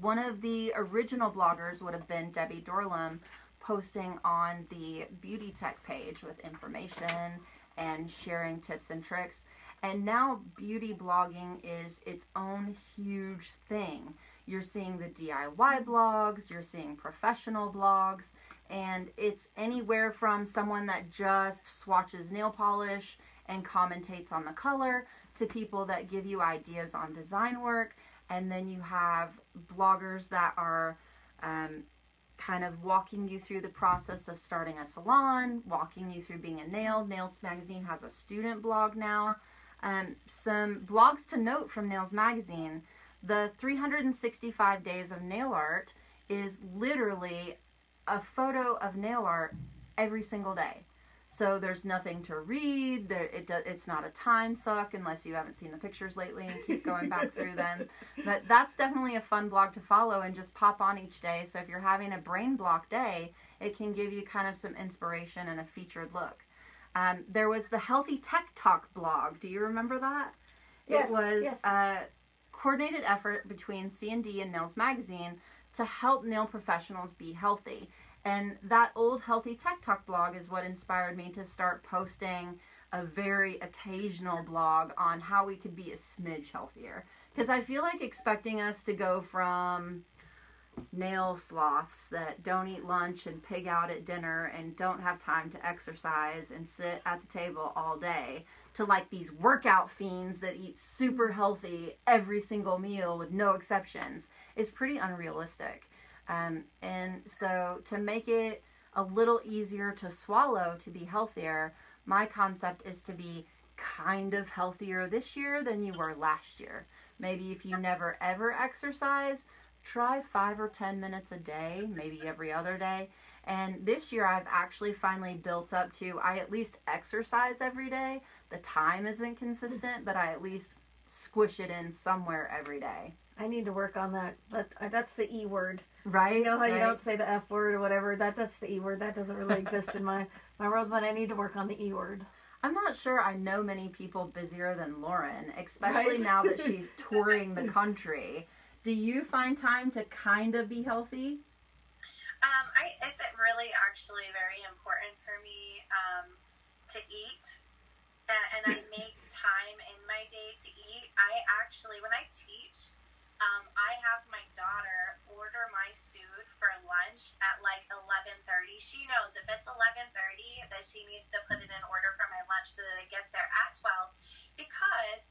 [SPEAKER 2] One of the original bloggers would have been Debbie Doerrlamm posting on the beauty tech page with information and sharing tips and tricks. And now beauty blogging is its own huge thing. You're seeing the DIY blogs, you're seeing professional blogs, and it's anywhere from someone that just swatches nail polish and commentates on the color to people that give you ideas on design work and then you have bloggers that are um, kind of walking you through the process of starting a salon, walking you through being a nail. Nails Magazine has a student blog now. Um, some blogs to note from Nails Magazine. The 365 Days of Nail Art is literally a photo of nail art every single day. So there's nothing to read. There, it do, it's not a time suck unless you haven't seen the pictures lately and keep going back through them. But that's definitely a fun blog to follow and just pop on each day. So if you're having a brain block day, it can give you kind of some inspiration and a featured look. Um, there was the Healthy Tech Talk blog. Do you remember that?
[SPEAKER 1] Yes,
[SPEAKER 2] it was
[SPEAKER 1] yes.
[SPEAKER 2] a coordinated effort between CND and Nails Magazine to help nail professionals be healthy. And that old Healthy Tech Talk blog is what inspired me to start posting a very occasional blog on how we could be a smidge healthier. Because I feel like expecting us to go from nail sloths that don't eat lunch and pig out at dinner and don't have time to exercise and sit at the table all day to like these workout fiends that eat super healthy every single meal with no exceptions is pretty unrealistic. Um, and so to make it a little easier to swallow to be healthier, my concept is to be kind of healthier this year than you were last year. Maybe if you never ever exercise, try five or ten minutes a day, maybe every other day. And this year I've actually finally built up to I at least exercise every day. The time isn't consistent, but I at least squish it in somewhere every day.
[SPEAKER 1] I need to work on that. But uh, that's the E word.
[SPEAKER 2] Right?
[SPEAKER 1] You know how you don't say the F word or whatever. That that's the E word. That doesn't really exist in my my world. But I need to work on the E word.
[SPEAKER 2] I'm not sure I know many people busier than Lauren, especially
[SPEAKER 1] Right.
[SPEAKER 2] now that she's touring the country. Do you find time to kind of be healthy?
[SPEAKER 3] Um, I, it's really actually very important for me um, to eat, and, and I make time in my day to eat. I actually, when I teach, um, I have my daughter order my food for lunch at like eleven thirty. She knows if it's eleven thirty that she needs to put it in order for my lunch so that it gets there at twelve, because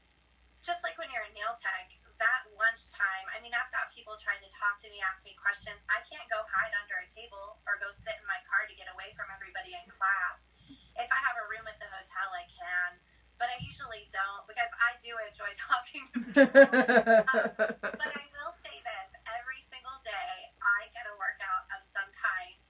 [SPEAKER 3] just like when you're a nail tech, that lunchtime, I mean, I've got people trying to talk to me, ask me questions. I can't go hide under a table or go sit in my car to get away from everybody in class. If I have a room at the hotel, I can, but I usually don't because I do enjoy talking to people. but I will say this every single day, I get a workout of some kind.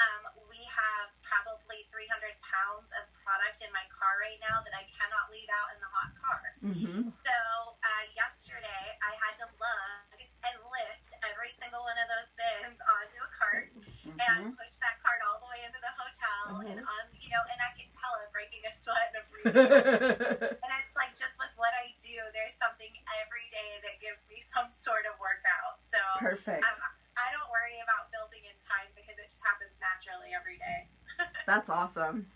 [SPEAKER 3] Um, we have probably 300 pounds of product in my car right now that I cannot leave out in the hot car.
[SPEAKER 2] mm-hmm.
[SPEAKER 3] So uh, yesterday, I had to lug and lift every single one of those bins onto a cart and push that cart all the way into the hotel. And
[SPEAKER 1] Mhm.
[SPEAKER 3] on, you know, and I can tell I'm breaking a sweat and I'm it's like just with what I do, there's something every day that gives me some sort of workout. So
[SPEAKER 2] Perfect.
[SPEAKER 3] um, I don't worry about building in time because it just happens naturally every day.
[SPEAKER 2] That's awesome.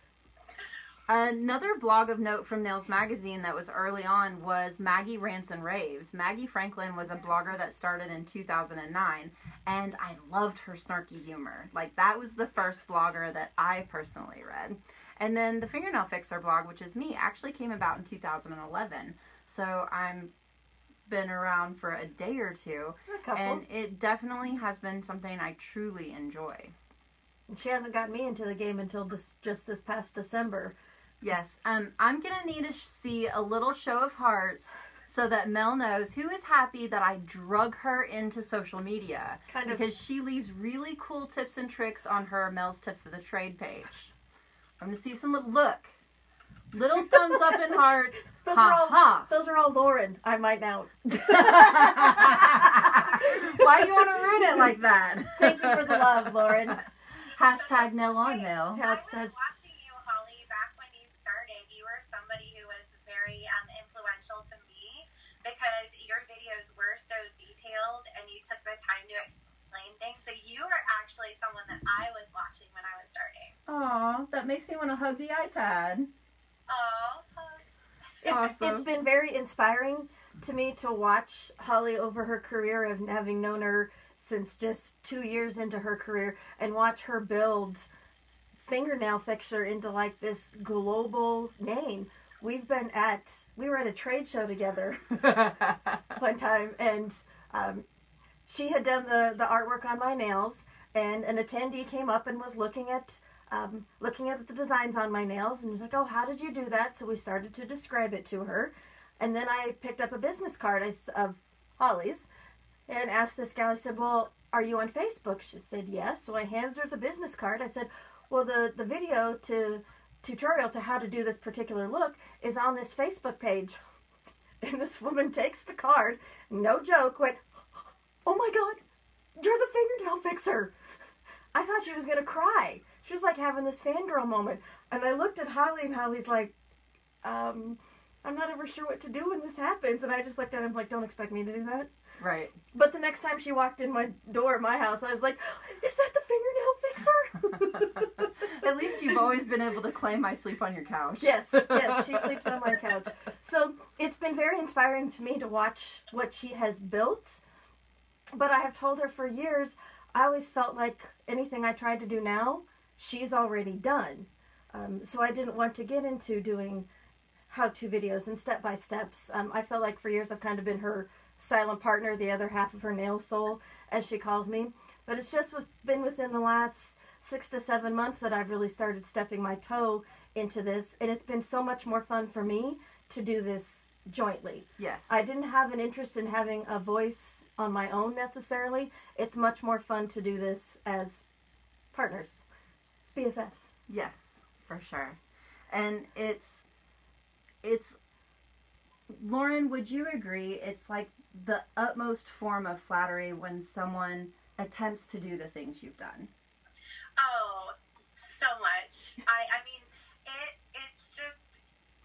[SPEAKER 2] Another blog of note from Nails Magazine that was early on was Maggie Rants and Raves. Maggie Franklin was a blogger that started in 2009, and I loved her snarky humor. Like, that was the first blogger that I personally read. And then the Fingernail Fixer blog, which is me, actually came about in 2011. So I'm been around for a day or two,
[SPEAKER 1] A couple.
[SPEAKER 2] and it definitely has been something I truly enjoy.
[SPEAKER 1] She hasn't got me into the game until this, just this past December.
[SPEAKER 2] Yes, um, I'm gonna need to see a little show of hearts so that Mel knows who is happy that I drug her into social media
[SPEAKER 1] Kind of.
[SPEAKER 2] because she leaves really cool tips and tricks on her Mel's Tips of the Trade page. I'm gonna see some little look, little thumbs up and hearts.
[SPEAKER 1] Those
[SPEAKER 2] ha
[SPEAKER 1] are all
[SPEAKER 2] ha.
[SPEAKER 1] those are all Lauren. I might now.
[SPEAKER 2] Why do you want to ruin it like that?
[SPEAKER 1] Thank you for the love, Lauren.
[SPEAKER 2] Hashtag Nell on Nell.
[SPEAKER 1] Yeah,
[SPEAKER 3] I was
[SPEAKER 1] that's-
[SPEAKER 3] watching you, Holly, back when you started. You were somebody who was very um, influential to me because your videos were so detailed and you took the time to explain things. So you are actually someone that I was watching when I was starting.
[SPEAKER 2] Aw, that makes me want to hug the iPad.
[SPEAKER 3] Oh, hugs.
[SPEAKER 1] It's,
[SPEAKER 2] Awesome.
[SPEAKER 1] it's been very inspiring to me to watch Holly over her career of having known her since just two years into her career and watch her build fingernail fixer into like this global name. We've been at we were at a trade show together one time and um, she had done the, the artwork on my nails and an attendee came up and was looking at um, looking at the designs on my nails and was like oh how did you do that? So we started to describe it to her and then i picked up a business card of holly's and asked this gal i said well are you on facebook? She said yes. So i handed her the business card. I said well the, the video to tutorial to how to do this particular look is on this facebook page. And this woman takes the card no joke went oh my god you're the fingernail fixer i thought she was going to cry she was like having this fangirl moment and i looked at holly and holly's like um i'm not ever sure what to do when this happens and i just looked at him like don't expect me to do that
[SPEAKER 2] right.
[SPEAKER 1] but the next time she walked in my door at my house i was like is that the fingernail fixer
[SPEAKER 2] At least you've always been able to claim I sleep on your couch.
[SPEAKER 1] Yes, yes, she sleeps on my couch. So it's been very inspiring to me to watch what she has built. But I have told her for years, I always felt like anything I tried to do now, she's already done. Um, so I didn't want to get into doing how-to videos and step-by-steps. Um, I felt like for years I've kind of been her silent partner, the other half of her nail soul, as she calls me. But it's just been within the last six to seven months that I've really started stepping my toe into this, and it's been so much more fun for me to do this jointly.
[SPEAKER 2] Yes.
[SPEAKER 1] I didn't have an interest in having a voice on my own necessarily. It's much more fun to do this as partners, BFFs.
[SPEAKER 2] Yes, for sure. And it's it's Lauren, would you agree it's like the utmost form of flattery when someone attempts to do the things you've done?
[SPEAKER 3] Oh, so much. I, I mean, it, it's just,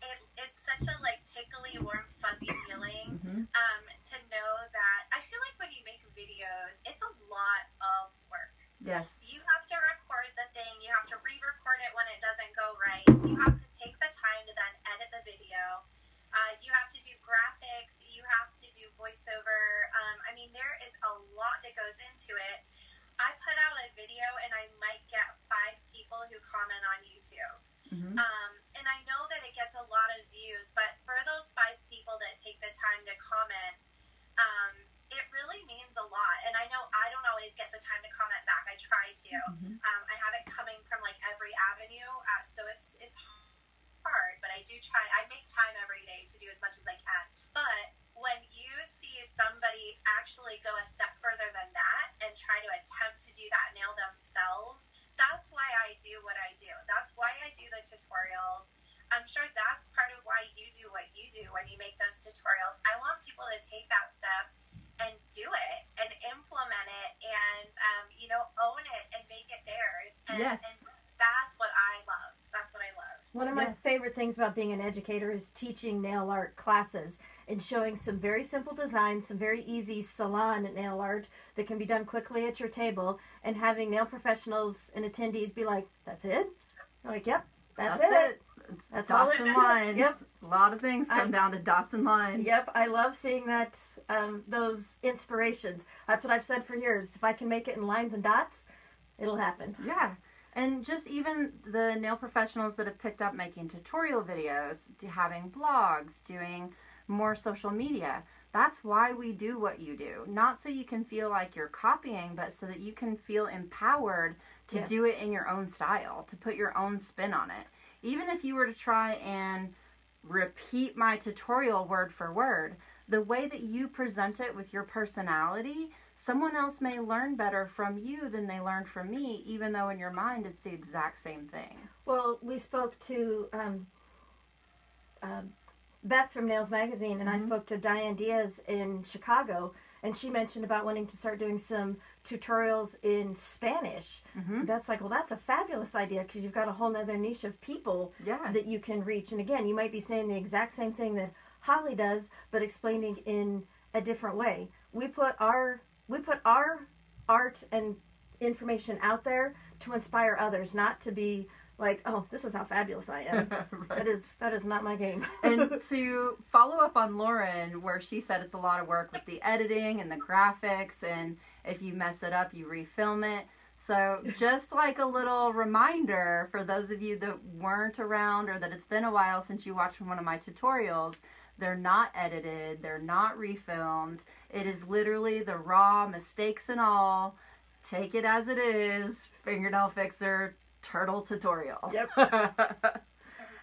[SPEAKER 3] it, it's such a like tickly, warm, fuzzy feeling.
[SPEAKER 2] Mm-hmm.
[SPEAKER 3] Um, to know that I feel like when you make videos, it's a lot of work.
[SPEAKER 2] Yes.
[SPEAKER 3] You have to record the thing. You have to re-record it when it doesn't go right. You have to take the time to then edit the video. Uh, you have to do graphics. You have to do voiceover. Um, I mean, there is a lot that goes into it. I put out a video and I might get five people who comment on YouTube.
[SPEAKER 2] Mm-hmm.
[SPEAKER 3] Um, and I know that it gets a lot of views, but for those five people that take the time to comment, um, it really means a lot. And I know I don't always get the time to comment back. I try to.
[SPEAKER 2] Mhm.
[SPEAKER 3] Um, I have it coming from like every avenue, uh, so it's it's hard. But I do try. I make time every day to do as much as I can. But when you see somebody actually go a step further than that and try to attempt to do that nail themselves, that's why I do what I do. That's why I do the tutorials. I'm sure that's part of why you do what you do when you make those tutorials. I want people to take that step and do it and implement it and um, you know own it and make it theirs. And,
[SPEAKER 2] Yes.
[SPEAKER 3] and that's what I love. That's what I love.
[SPEAKER 1] One of my
[SPEAKER 2] Yes.
[SPEAKER 1] favorite things about being an educator is teaching nail art classes and showing some very simple designs, some very easy salon nail art that can be done quickly at your table, and having nail professionals and attendees be like, "That's it? Like, yep, that's,
[SPEAKER 2] That's
[SPEAKER 1] it.
[SPEAKER 2] it.
[SPEAKER 1] That's all
[SPEAKER 2] dots
[SPEAKER 1] it
[SPEAKER 2] and lines.
[SPEAKER 1] Yep.
[SPEAKER 2] A lot of things come
[SPEAKER 1] I-
[SPEAKER 2] down to dots and lines.
[SPEAKER 1] Yep, I love seeing that um, those inspirations. That's what I've said for years. If I can make it in lines and dots, it'll happen.
[SPEAKER 2] Yeah. And just even the nail professionals that have picked up making tutorial videos, having blogs, doing more social media. That's why we do what you do. Not so you can feel like you're copying, but so that you can feel empowered to
[SPEAKER 1] Yes.
[SPEAKER 2] do it in your own style, to put your own spin on it. Even if you were to try and repeat my tutorial word for word, the way that you present it with your personality, someone else may learn better from you than they learned from me, even though in your mind it's the exact same thing.
[SPEAKER 1] Well, we spoke to um, um Beth from Nails Magazine, and I
[SPEAKER 2] Mhm.
[SPEAKER 1] spoke to Diane Diaz in Chicago, and she mentioned about wanting to start doing some tutorials in Spanish.
[SPEAKER 2] Mm-hmm.
[SPEAKER 1] That's like, well, that's a fabulous idea because you've got a whole other niche of people
[SPEAKER 2] Yeah.
[SPEAKER 1] that you can reach. And again, you might be saying the exact same thing that Holly does, but explaining in a different way. We put our we put our art and information out there to inspire others, not to be like, oh, this is how fabulous I am.
[SPEAKER 2] Right.
[SPEAKER 1] that is that is not my game.
[SPEAKER 2] and to follow up on Lauren, where she said it's a lot of work with the editing and the graphics, and if you mess it up, you refilm it. So, just like a little reminder for those of you that weren't around or that it's been a while since you watched one of my tutorials, they're not edited, they're not refilmed. It is literally the raw mistakes and all. Take it as it is. Fingernail fixer turtle tutorial.
[SPEAKER 1] Yep.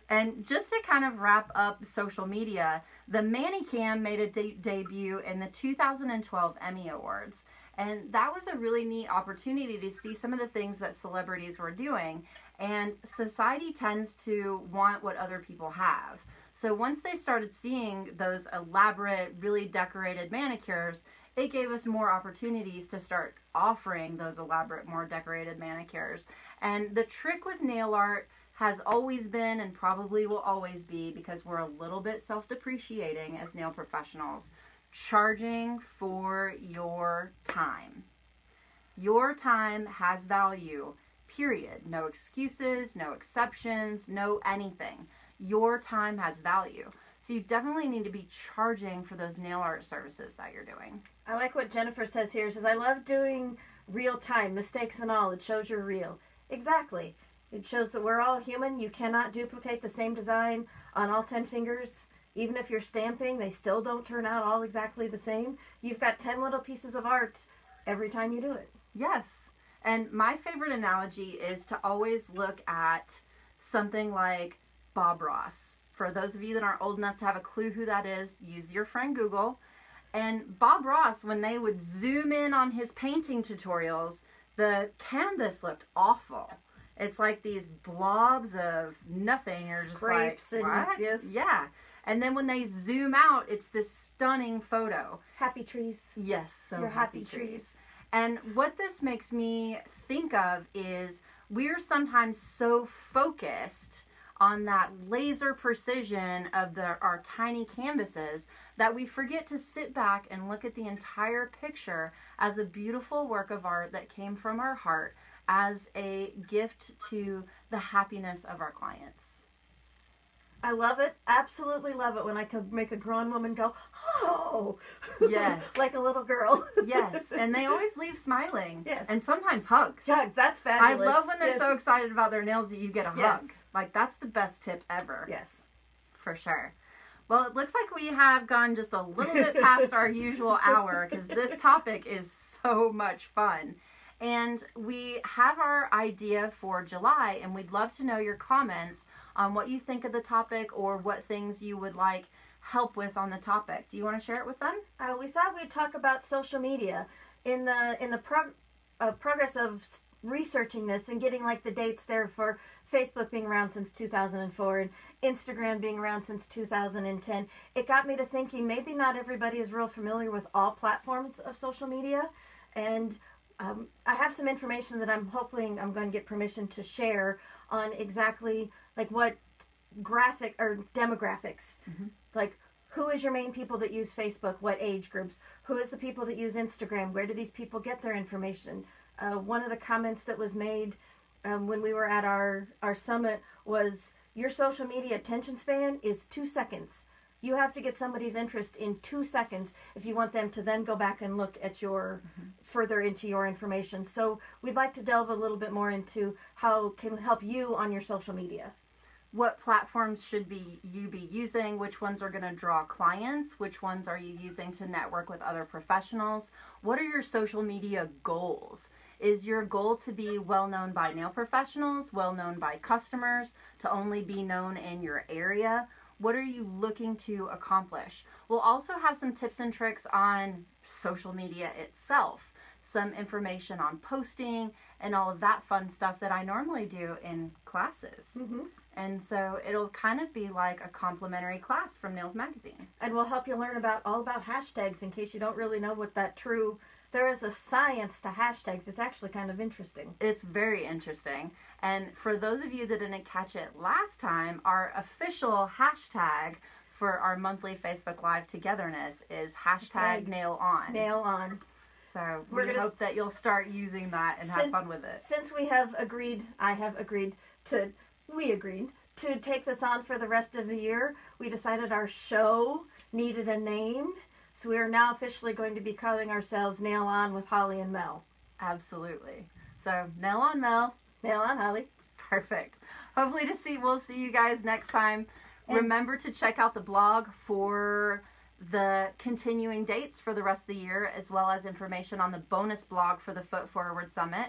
[SPEAKER 2] And just to kind of wrap up social media, the Manicam made a de- debut in the 2012 Emmy Awards. And that was a really neat opportunity to see some of the things that celebrities were doing. And society tends to want what other people have. So once they started seeing those elaborate, really decorated manicures, it gave us more opportunities to start offering those elaborate, more decorated manicures. And the trick with nail art has always been and probably will always be because we're a little bit self depreciating as nail professionals, charging for your time. Your time has value, period. No excuses, no exceptions, no anything. Your time has value. So you definitely need to be charging for those nail art services that you're doing.
[SPEAKER 1] I like what Jennifer says here. She says, I love doing real time, mistakes and all. It shows you're real. Exactly. It shows that we're all human. You cannot duplicate the same design on all 10 fingers. Even if you're stamping, they still don't turn out all exactly the same. You've got 10 little pieces of art every time you do it.
[SPEAKER 2] Yes. And my favorite analogy is to always look at something like Bob Ross. For those of you that aren't old enough to have a clue who that is, use your friend Google. And Bob Ross, when they would zoom in on his painting tutorials, the canvas looked awful. It's like these blobs of nothing. You're just
[SPEAKER 1] Scrapes
[SPEAKER 2] like,
[SPEAKER 1] and-
[SPEAKER 2] what?
[SPEAKER 1] yes.
[SPEAKER 2] Yeah. And then when they zoom out, it's this stunning photo.
[SPEAKER 1] Happy trees.
[SPEAKER 2] Yes, so
[SPEAKER 1] your happy trees.
[SPEAKER 2] and what this makes me think of is we're sometimes so focused on that laser precision of the, our tiny canvases that we forget to sit back and look at the entire picture as a beautiful work of art that came from our heart as a gift to the happiness of our clients.
[SPEAKER 1] I love it. Absolutely love it when I can make a grown woman go, oh.
[SPEAKER 2] Yes.
[SPEAKER 1] like a little girl.
[SPEAKER 2] Yes, and they always leave smiling.
[SPEAKER 1] Yes.
[SPEAKER 2] And sometimes hugs.
[SPEAKER 1] Hugs. that's
[SPEAKER 2] fantastic.
[SPEAKER 1] I
[SPEAKER 2] love when they're
[SPEAKER 1] Yes.
[SPEAKER 2] so excited about their nails that you get a
[SPEAKER 1] Yes.
[SPEAKER 2] hug. Like that's the best tip ever.
[SPEAKER 1] Yes.
[SPEAKER 2] For sure. Well, it looks like we have gone just a little bit past our usual hour because this topic is so much fun. And we have our idea for July, and we'd love to know your comments on what you think of the topic or what things you would like help with on the topic. Do you want to share it with them?
[SPEAKER 1] Uh, we thought we'd talk about social media in the in the prog- uh, progress of researching this and getting like the dates there for Facebook being around since 2004 and Instagram being around since 2010. It got me to thinking maybe not everybody is real familiar with all platforms of social media, and um, I have some information that I'm hoping I'm going to get permission to share on exactly like what graphic or demographics.
[SPEAKER 2] Mhm.
[SPEAKER 1] like who is your main people that use facebook? What age groups? Who is the people that use instagram? Where do these people get their information? Uh, one of the comments that was made um, when we were at our our summit was your social media attention span is two seconds. You have to get somebody's interest in two seconds if you want them to then go back and look at your further into your information. So we'd like to delve a little bit more into how can help you on your social media.
[SPEAKER 2] what platforms should be you be using which ones are going to draw clients which ones are you using to network with other professionals what are your social media goals is your goal to be well known by nail professionals well known by customers to only be known in your area what are you looking to accomplish we'll also have some tips and tricks on social media itself some information on posting and all of that fun stuff that i normally do in classes
[SPEAKER 1] Mm-hmm.
[SPEAKER 2] and so it'll kind of be like a complimentary class from Nails Magazine.
[SPEAKER 1] And we'll help you learn about all about hashtags in case you don't really know what that true. There is a science to hashtags. It's actually kind of interesting.
[SPEAKER 2] It's very interesting. And for those of you that didn't catch it last time, our official hashtag for our monthly Facebook Live togetherness is hashtag nail on.
[SPEAKER 1] Nail on.
[SPEAKER 2] So we hope that you'll start using that and have fun with it.
[SPEAKER 1] Since we have agreed, I have agreed to, we agreed to take this on for the rest of the year. We decided our show needed a name, so we are now officially going to be calling ourselves Nail On with Holly and Mel.
[SPEAKER 2] Absolutely. So nail on Mel.
[SPEAKER 1] Nail On, Holly.
[SPEAKER 2] Perfect. Hopefully to see we'll see you guys next time.
[SPEAKER 1] And-
[SPEAKER 2] Remember to check out the blog for the continuing dates for the rest of the year as well as information on the bonus blog for the Foot Forward Summit.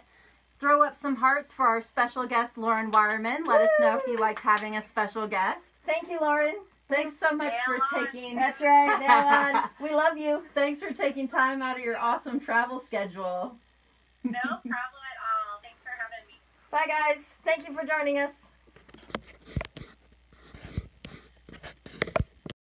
[SPEAKER 2] Throw up some hearts for our special guest Lauren Wireman. Let us know if you liked having a special guest.
[SPEAKER 1] Thank you, Lauren.
[SPEAKER 2] Thanks so much for taking
[SPEAKER 1] That's right. Nail We love you.
[SPEAKER 2] Thanks for taking time out of your awesome travel schedule.
[SPEAKER 3] No problem at all. Thanks for having me.
[SPEAKER 1] Bye, guys. Thank you for joining us.